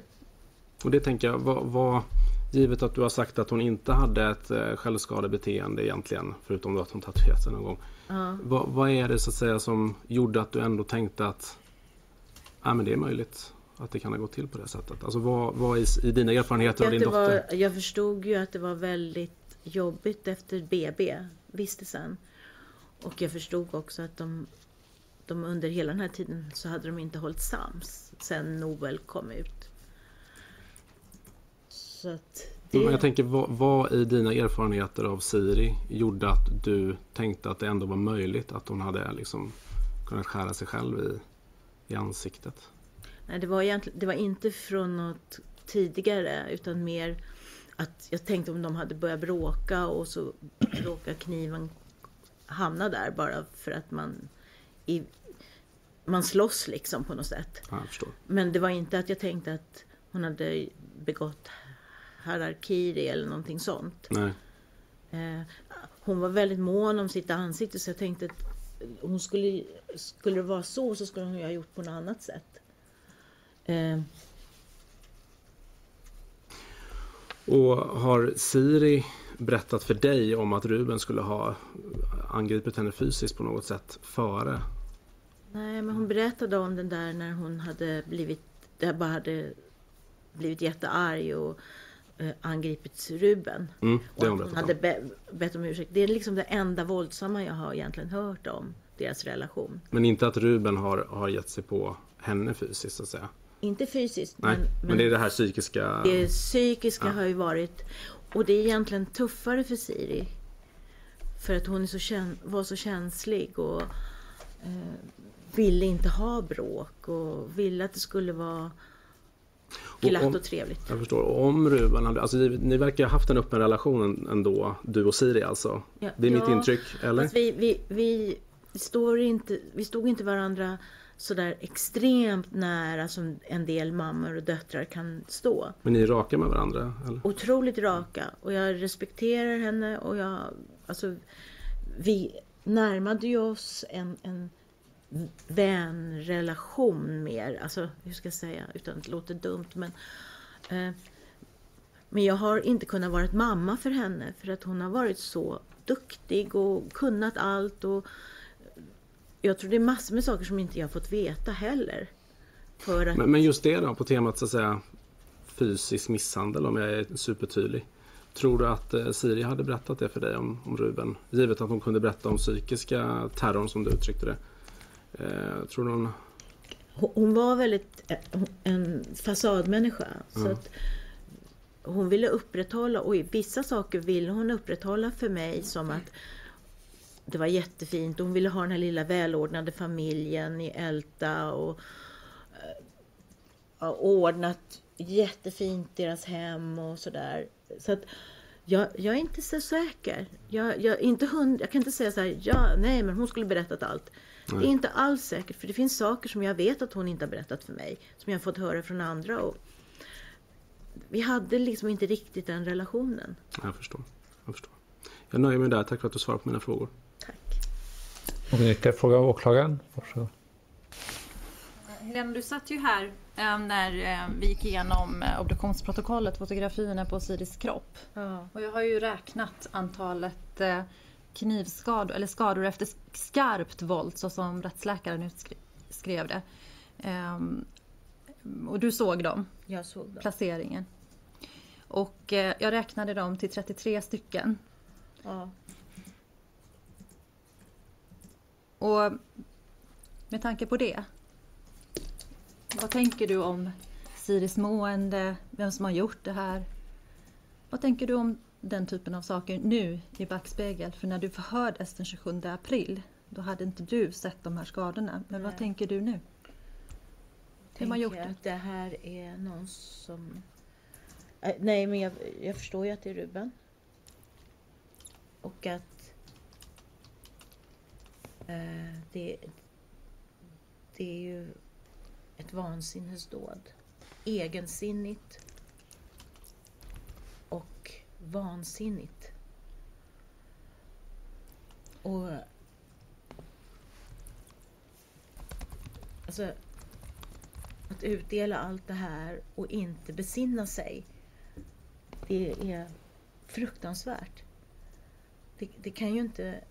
Och det tänker jag, vad, vad, givet att du har sagt att hon inte hade ett eh, självskadebeteende egentligen, förutom att hon tatuerat sig någon gång. Ja. Vad, vad är det så att säga som gjorde att du ändå tänkte att ja, men det är möjligt att det kan ha gått till på det sättet? Alltså vad, vad i, i dina erfarenheter av din dotter? var, jag förstod ju att det var väldigt jobbigt efter BB, vistelsen. Och jag förstod också att de, de under hela den här tiden så hade de inte hållit sams sen Noel kom ut. Så att Det... Jag tänker, vad, vad i dina erfarenheter av Siri gjorde att du tänkte att det ändå var möjligt att hon hade liksom kunnat skära sig själv i, i ansiktet? Nej, det var, egentligen, det var inte från något tidigare utan mer att jag tänkte om de hade börjat bråka och så råkar kniven hamna där bara för att man i, man slåss liksom på något sätt. Ja, Men det var inte att jag tänkte att hon hade begått harakiri eller någonting sånt. Nej. Eh, hon var väldigt mån om sitt ansikte så jag tänkte att hon skulle, skulle det vara så så skulle hon ha gjort på något annat sätt. Eh. Och har Siri berättat för dig om att Ruben skulle ha angripit henne fysiskt på något sätt före? Nej, men hon berättade om den där när hon hade blivit, jag bara hade blivit jättearg och eh, angripit Ruben. Mm, och att hon hade be, bett om ursäkt. Det är liksom det enda våldsamma jag har egentligen hört om deras relation. Men inte att Ruben har, har gett sig på henne fysiskt så att säga? Inte fysiskt. Nej, men, men, men det är det här psykiska? Det psykiska ja. har ju varit och det är egentligen tuffare för Siri. För att hon är så var så känslig och eh, ville inte ha bråk och ville att det skulle vara glatt och, om, och trevligt. Jag förstår. Och om Ruben hade, alltså ni verkar ha haft en öppen relation ändå, du och Siri alltså? Ja, det är mitt intryck, eller? Vi, vi, vi, står inte, vi stod inte varandra sådär extremt nära som en del mammor och döttrar kan stå. Men ni är raka med varandra? Eller? Otroligt raka och jag respekterar henne och jag, alltså, vi närmade ju oss en, en vänrelation mer, alltså hur ska jag säga utan att det låter dumt men eh, men jag har inte kunnat vara mamma för henne för att hon har varit så duktig och kunnat allt och jag tror det är massor med saker som inte jag fått veta heller. För att... men, men just det då på temat så att säga fysisk misshandel om jag är supertydlig. Tror du att eh, Siri hade berättat det för dig om, om Ruben? Givet att hon kunde berätta om psykiska terrorn som du uttryckte det. Eh, tror du hon... Hon var väldigt eh, en fasadmänniska. Mm. Så att hon ville upprätthålla, och vissa saker ville hon upprätthålla för mig som att det var jättefint. Hon ville ha den här lilla välordnade familjen i Älta och uh, ordnat jättefint deras hem och sådär. Så att jag, jag, är inte så säker. Jag, jag, inte hund, jag kan inte säga så här, ja, nej men hon skulle berättat allt. Nej. Det är inte alls säkert för det finns saker som jag vet att hon inte har berättat för mig. Som jag har fått höra från andra. Och vi hade liksom inte riktigt den relationen. Jag förstår. Jag förstår. Jag nöjer mig där. Tack för att du svarade på mina frågor. Någon ytterligare fråga av åklagaren? Varsågod. Helena, du satt ju här eh, när eh, vi gick igenom eh, obduktionsprotokollet, fotografierna på Siris kropp. Ja. Och jag har ju räknat antalet knivskador, eller skador efter skarpt våld, så som rättsläkaren utskrev det. Ehm, och du såg dem? Jag såg dem. Placeringen. Och jag räknade dem till 33 stycken. Ja. Och med tanke på det, vad tänker du om Siris mående, vem som har gjort det här? Vad tänker du om den typen av saker nu i backspegel? För när du förhördes den 27 april, då hade inte du sett de här skadorna. Men Nej. vad tänker du nu? Vem har gjort det? att det här är någon som... Äh, nej, men jag, jag förstår ju att det är Ruben. Och att Eh, det, det är ju ett vansinnesdåd. Egensinnigt och vansinnigt. Och alltså att utdela allt det här och inte besinna sig. Det är fruktansvärt. Det, det kan ju inte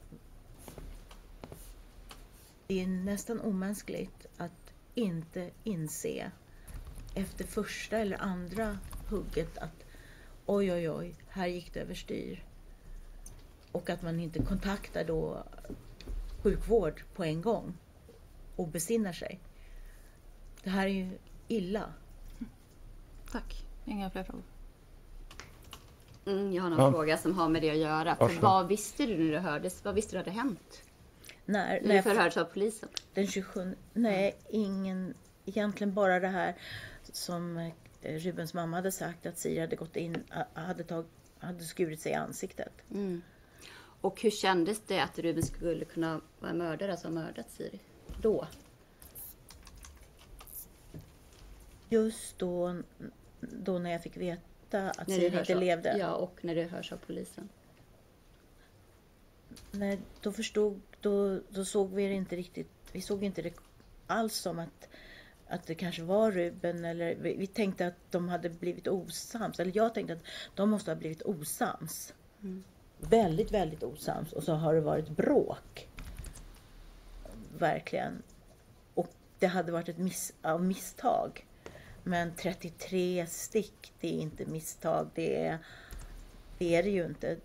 det är nästan omänskligt att inte inse efter första eller andra hugget att oj, oj, oj, här gick det överstyr. Och att man inte kontaktar då sjukvård på en gång och besinnar sig. Det här är ju illa. Tack. Inga fler frågor. Mm, jag har någon Ja. fråga som har med det att göra. Vad visste du när det hördes? Vad visste du hade hänt? När, När du jag förhördes av polisen? Den 27, nej ingen, egentligen bara det här som eh, Rubens mamma hade sagt att Siri hade gått in, hade, tag, hade skurit sig i ansiktet. Mm. Och hur kändes det att Ruben skulle kunna vara mördare som mördat Siri? Då? Just då, då när jag fick veta att När Siri inte av- levde. Ja, och när du hörs av polisen. Nej, då förstod, då, då såg vi det inte riktigt, vi såg inte det alls som att, att det kanske var Ruben eller vi, vi tänkte att de hade blivit osams. Eller jag tänkte att de måste ha blivit osams. Väldigt, väldigt osams. Och så har det varit bråk. Verkligen. Och det hade varit ett miss, av misstag. Men 33 stick, det är inte misstag. Det är det, är det ju inte.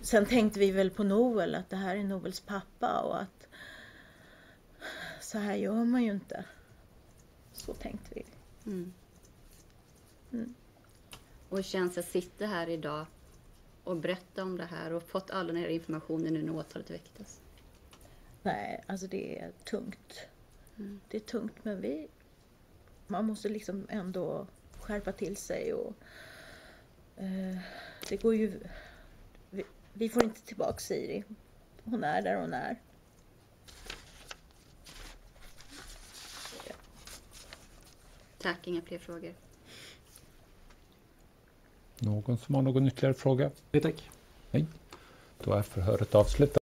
Sen tänkte vi väl på Noel, att det här är Noels pappa och att så här gör man ju inte. Så tänkte vi. Mm. Mm. Och hur känns det att sitta här idag och berätta om det här och fått all den här informationen nu när åtalet väcktes? Nej, alltså det är tungt. Mm. Det är tungt men vi... Man måste liksom ändå skärpa till sig och... Eh, det går ju... Vi, får inte tillbaka Siri. Hon är där hon är. Tack, inga fler frågor. Någon som har någon ytterligare fråga? Nej tack. Nej. Då är förhöret avslutat.